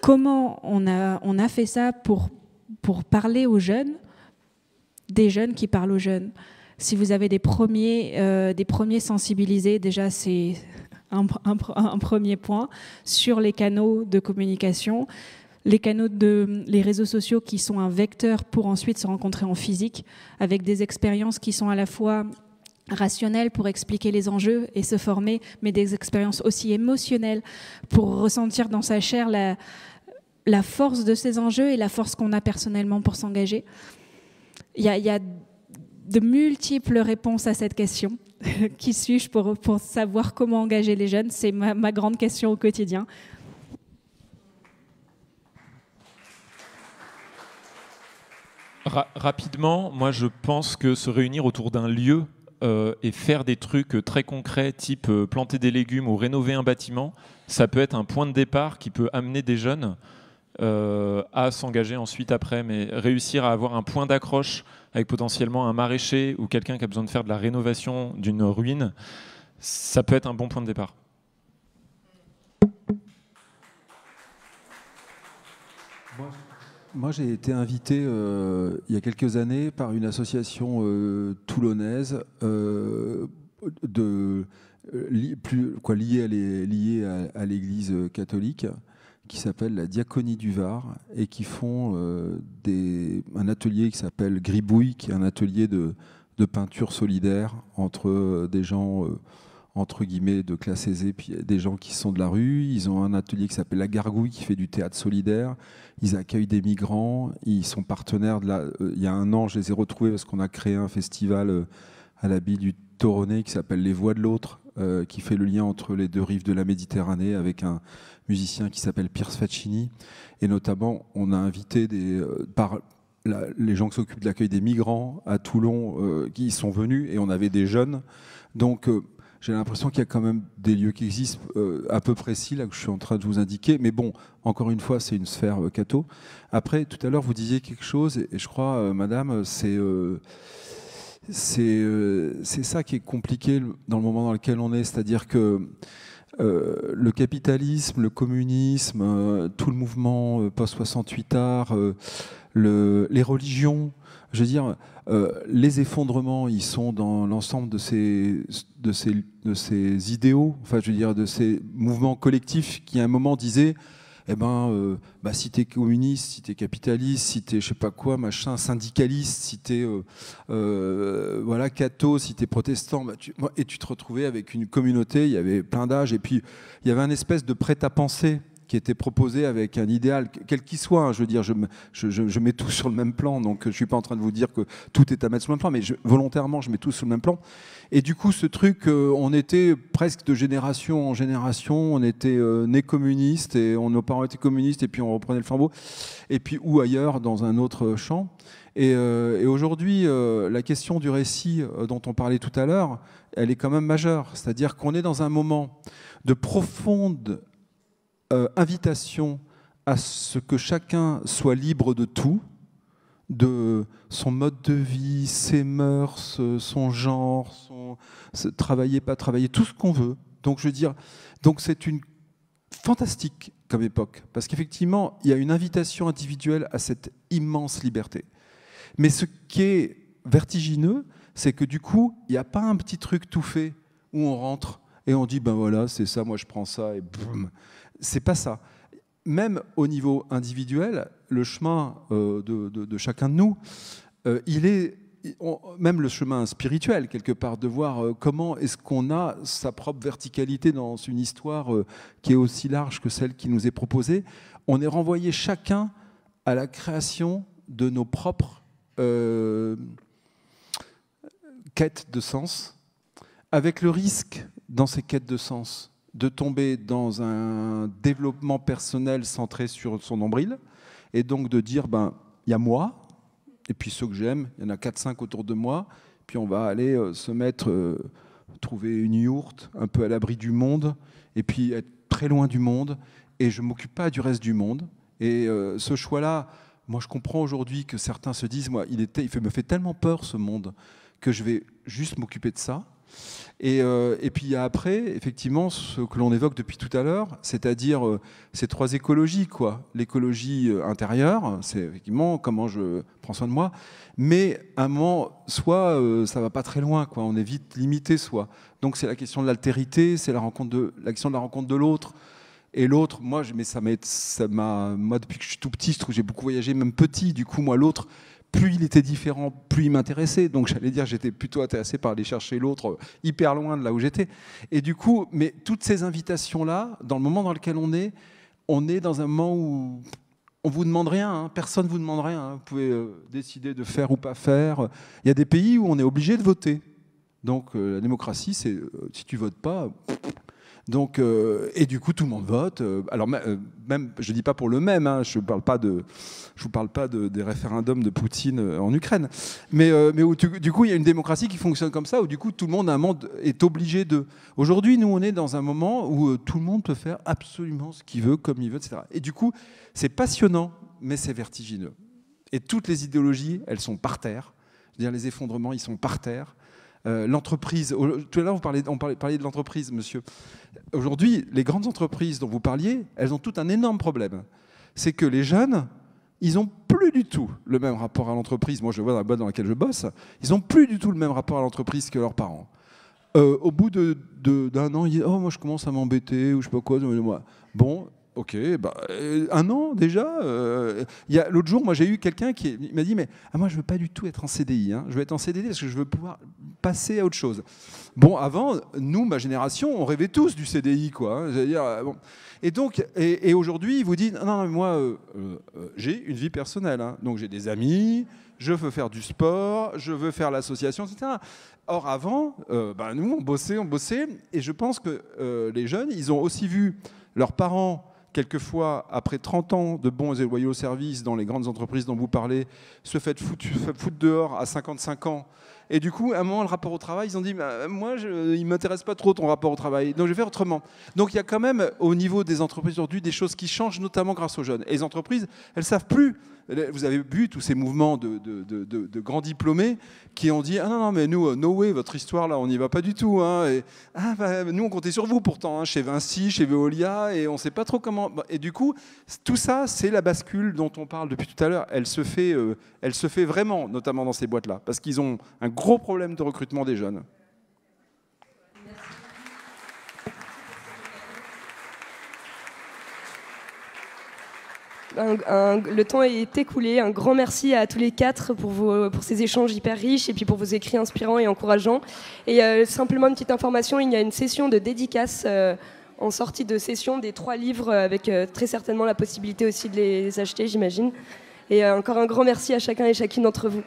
Comment on a, fait ça pour parler aux jeunes, des jeunes qui parlent aux jeunes? Si vous avez des premiers, euh, des premiers sensibilisés, déjà c'est un, premier point sur les canaux de communication, les canaux de les réseaux sociaux qui sont un vecteur pour ensuite se rencontrer en physique avec des expériences qui sont à la fois rationnelles pour expliquer les enjeux et se former, mais des expériences aussi émotionnelles pour ressentir dans sa chair la, force de ces enjeux et la force qu'on a personnellement pour s'engager. Il y a de multiples réponses à cette question. Qui suis-je pour, pour, savoir comment engager les jeunes? C'est ma, grande question au quotidien. rapidement, moi je pense que se réunir autour d'un lieu euh, et faire des trucs très concrets, type euh, planter des légumes ou rénover un bâtiment, ça peut être un point de départ qui peut amener des jeunes euh, à s'engager ensuite après. Mais réussir à avoir un point d'accroche avec potentiellement un maraîcher ou quelqu'un qui a besoin de faire de la rénovation d'une ruine, ça peut être un bon point de départ. Moi, j'ai été invité euh, il y a quelques années par une association euh, toulonnaise euh, plus, liée à l'Église catholique qui s'appelle la Diaconie du Var et qui font des, un atelier qui s'appelle Gribouille, qui est un atelier de, peinture solidaire entre des gens entre guillemets de classe aisée, puis des gens qui sont de la rue. Ils ont un atelier qui s'appelle La Gargouille, qui fait du théâtre solidaire. Ils accueillent des migrants. Ils sont partenaires. Euh, il y a un an, je les ai retrouvés parce qu'on a créé un festival euh, à la du Toronnet qui s'appelle Les Voix de l'autre, euh, qui fait le lien entre les deux rives de la Méditerranée avec un musicien qui s'appelle Pierce Faccini. Et notamment, on a invité des, par les gens qui s'occupent de l'accueil des migrants à Toulon qui sont venus et on avait des jeunes. Donc, j'ai l'impression qu'il y a quand même des lieux qui existent euh, un peu précis, là, que je suis en train de vous indiquer. Mais bon, encore une fois, c'est une sphère euh, catho. Après, tout à l'heure, vous disiez quelque chose, et, je crois, euh, madame, c'est. c'est ça qui est compliqué dans le moment dans lequel on est, c'est-à-dire que le capitalisme, le communisme, tout le mouvement post-68 art, les religions, je veux dire, euh, les effondrements, ils sont dans l'ensemble de ces, de, ces, de ces idéaux, enfin, je veux dire, de ces mouvements collectifs qui, à un moment, disaient eh ben, euh, bah, si t'es communiste, si t'es capitaliste, si t'es je sais pas quoi, machin, syndicaliste, si t'es euh, euh, voilà catho, si t'es protestant, bah, et tu te retrouvais avec une communauté, il y avait plein d'âges, et puis il y avait un espèce de prêt à penser qui était proposé avec un idéal, quel qu'il soit. Hein, je veux dire, je, je, mets tout sur le même plan, donc je suis pas en train de vous dire que tout est à mettre sur le même plan, mais volontairement, je mets tout sur le même plan. Et du coup, ce truc, euh, on était presque de génération en génération, on était euh, nés communistes, et on, nos parents étaient communistes, et puis on reprenait le flambeau, et puis ou ailleurs, dans un autre champ. Et, euh, et aujourd'hui, la question du récit dont on parlait tout à l'heure, elle est quand même majeure. C'est-à-dire qu'on est dans un moment de profonde euh, invitation à ce que chacun soit libre de tout, de son mode de vie, ses mœurs, son genre, son, travailler, pas travailler, tout ce qu'on veut. Donc je veux dire, donc c'est une fantastique comme époque, parce qu'effectivement, il y a une invitation individuelle à cette immense liberté. Mais ce qui est vertigineux, c'est que du coup, il n'y a pas un petit truc tout fait où on rentre et on dit ben voilà, c'est ça, moi je prends ça et boum c'est pas ça. Même au niveau individuel, le chemin euh, de, chacun de nous, euh, il est même le chemin spirituel quelque part de voir euh, comment est-ce qu'on a sa propre verticalité dans une histoire qui est aussi large que celle qui nous est proposée. On est renvoyé chacun à la création de nos propres quêtes de sens, avec le risque dans ces quêtes de sens de tomber dans un développement personnel centré sur son nombril, et donc de dire, ben, il y a moi, et puis ceux que j'aime, il y en a 4-5 autour de moi, puis on va aller euh, se mettre, euh, trouver une yourte un peu à l'abri du monde, et puis être très loin du monde, et je ne m'occupe pas du reste du monde. Et euh, ce choix-là, moi je comprends aujourd'hui que certains se disent, moi, il, était, il me fait tellement peur ce monde, que je vais juste m'occuper de ça. Euh, et, puis après, effectivement, ce que l'on évoque depuis tout à l'heure, c'est-à-dire euh, ces trois écologies. quoi. L'écologie euh, intérieure, c'est effectivement comment je prends soin de moi, mais à un moment, soit ça va pas très loin, quoi. on est vite limité, soit. Donc c'est la question de l'altérité, c'est la, la question de la rencontre de l'autre. Et l'autre, moi, mais ça m'a, moi, depuis que je suis tout petit, je trouve que j'ai beaucoup voyagé, même petit. Du coup, moi, l'autre, plus il était différent, plus il m'intéressait. Donc j'allais dire, j'étais plutôt intéressé par aller chercher l'autre euh, hyper loin de là où j'étais. Et du coup, mais toutes ces invitations-là, dans le moment dans lequel on est, on est dans un moment où on vous demande rien, hein. personne ne vous demande rien. Hein. Vous pouvez euh, décider de faire ou pas faire. Il y a des pays où on est obligé de voter. Donc euh, la démocratie, c'est si tu votes pas. Donc, euh, et du coup, tout le monde vote. Euh, alors, euh, même, je ne dis pas pour le même, hein, je ne parle pas de, je vous parle pas de, des référendums de Poutine en Ukraine, mais, mais du coup, il y a une démocratie qui fonctionne comme ça, où du coup, tout le monde monde est obligé de. Aujourd'hui, nous, on est dans un moment où tout le monde peut faire absolument ce qu'il veut, comme il veut, etc. Et du coup, c'est passionnant, mais c'est vertigineux. Et toutes les idéologies, elles sont par terre. Je veux dire, les effondrements, ils sont par terre. Euh, l'entreprise, tout à l'heure, vous parliez, on parlait, de l'entreprise, monsieur. Aujourd'hui, les grandes entreprises dont vous parliez, elles ont tout un énorme problème. C'est que les jeunes, ils n'ont plus du tout le même rapport à l'entreprise. Moi, je vois dans la boîte dans laquelle je bosse, ils n'ont plus du tout le même rapport à l'entreprise que leurs parents. Euh, au bout d'un de, an, ils disent Oh, moi, je commence à m'embêter, ou je sais pas quoi. Bon, Ok, bah, euh, un an déjà. Euh, L'autre jour, moi j'ai eu quelqu'un qui m'a dit Mais ah, moi je veux pas du tout être en CDI, hein. je veux être en CDD parce que je veux pouvoir passer à autre chose. Bon, avant, nous, ma génération, on rêvait tous du CDI, quoi. Hein. euh. Et donc, et, aujourd'hui, il vous dit Non, non, moi j'ai une vie personnelle, hein. donc j'ai des amis, je veux faire du sport, je veux faire l'association, etc. Or, avant, bah, nous, on bossait, on bossait, et je pense que les jeunes, ils ont aussi vu leurs parents quelquefois, après 30 ans de bons et loyaux services dans les grandes entreprises dont vous parlez, se fait foutre, dehors à 55 ans. Et du coup, à un moment, le rapport au travail, ils ont dit bah, Moi, il ne m'intéresse pas trop ton rapport au travail, donc je vais faire autrement. Donc il y a quand même, au niveau des entreprises aujourd'hui, des choses qui changent, notamment grâce aux jeunes. Et les entreprises, elles savent plus vous avez vu tous ces mouvements de, grands diplômés qui ont dit Ah non, non, mais nous, euh, no way, votre histoire là, on n'y va pas du tout. Hein. Ah, bah, nous, on comptait sur vous pourtant, hein, chez Vinci, chez Veolia, et on ne sait pas trop comment. Et du coup, tout ça, c'est la bascule dont on parle depuis tout à l'heure. Elle, se fait, euh, elle se fait vraiment, notamment dans ces boîtes-là, parce qu'ils ont un gros problème de recrutement des jeunes. Le temps est écoulé. Un grand merci à tous les quatre pour, pour ces échanges hyper riches et puis pour vos écrits inspirants et encourageants. Et euh, simplement une petite information, il y a une session de dédicace euh, en sortie de session des trois livres avec euh, très certainement la possibilité aussi de les acheter, j'imagine. Et encore un grand merci à chacun et chacune d'entre vous.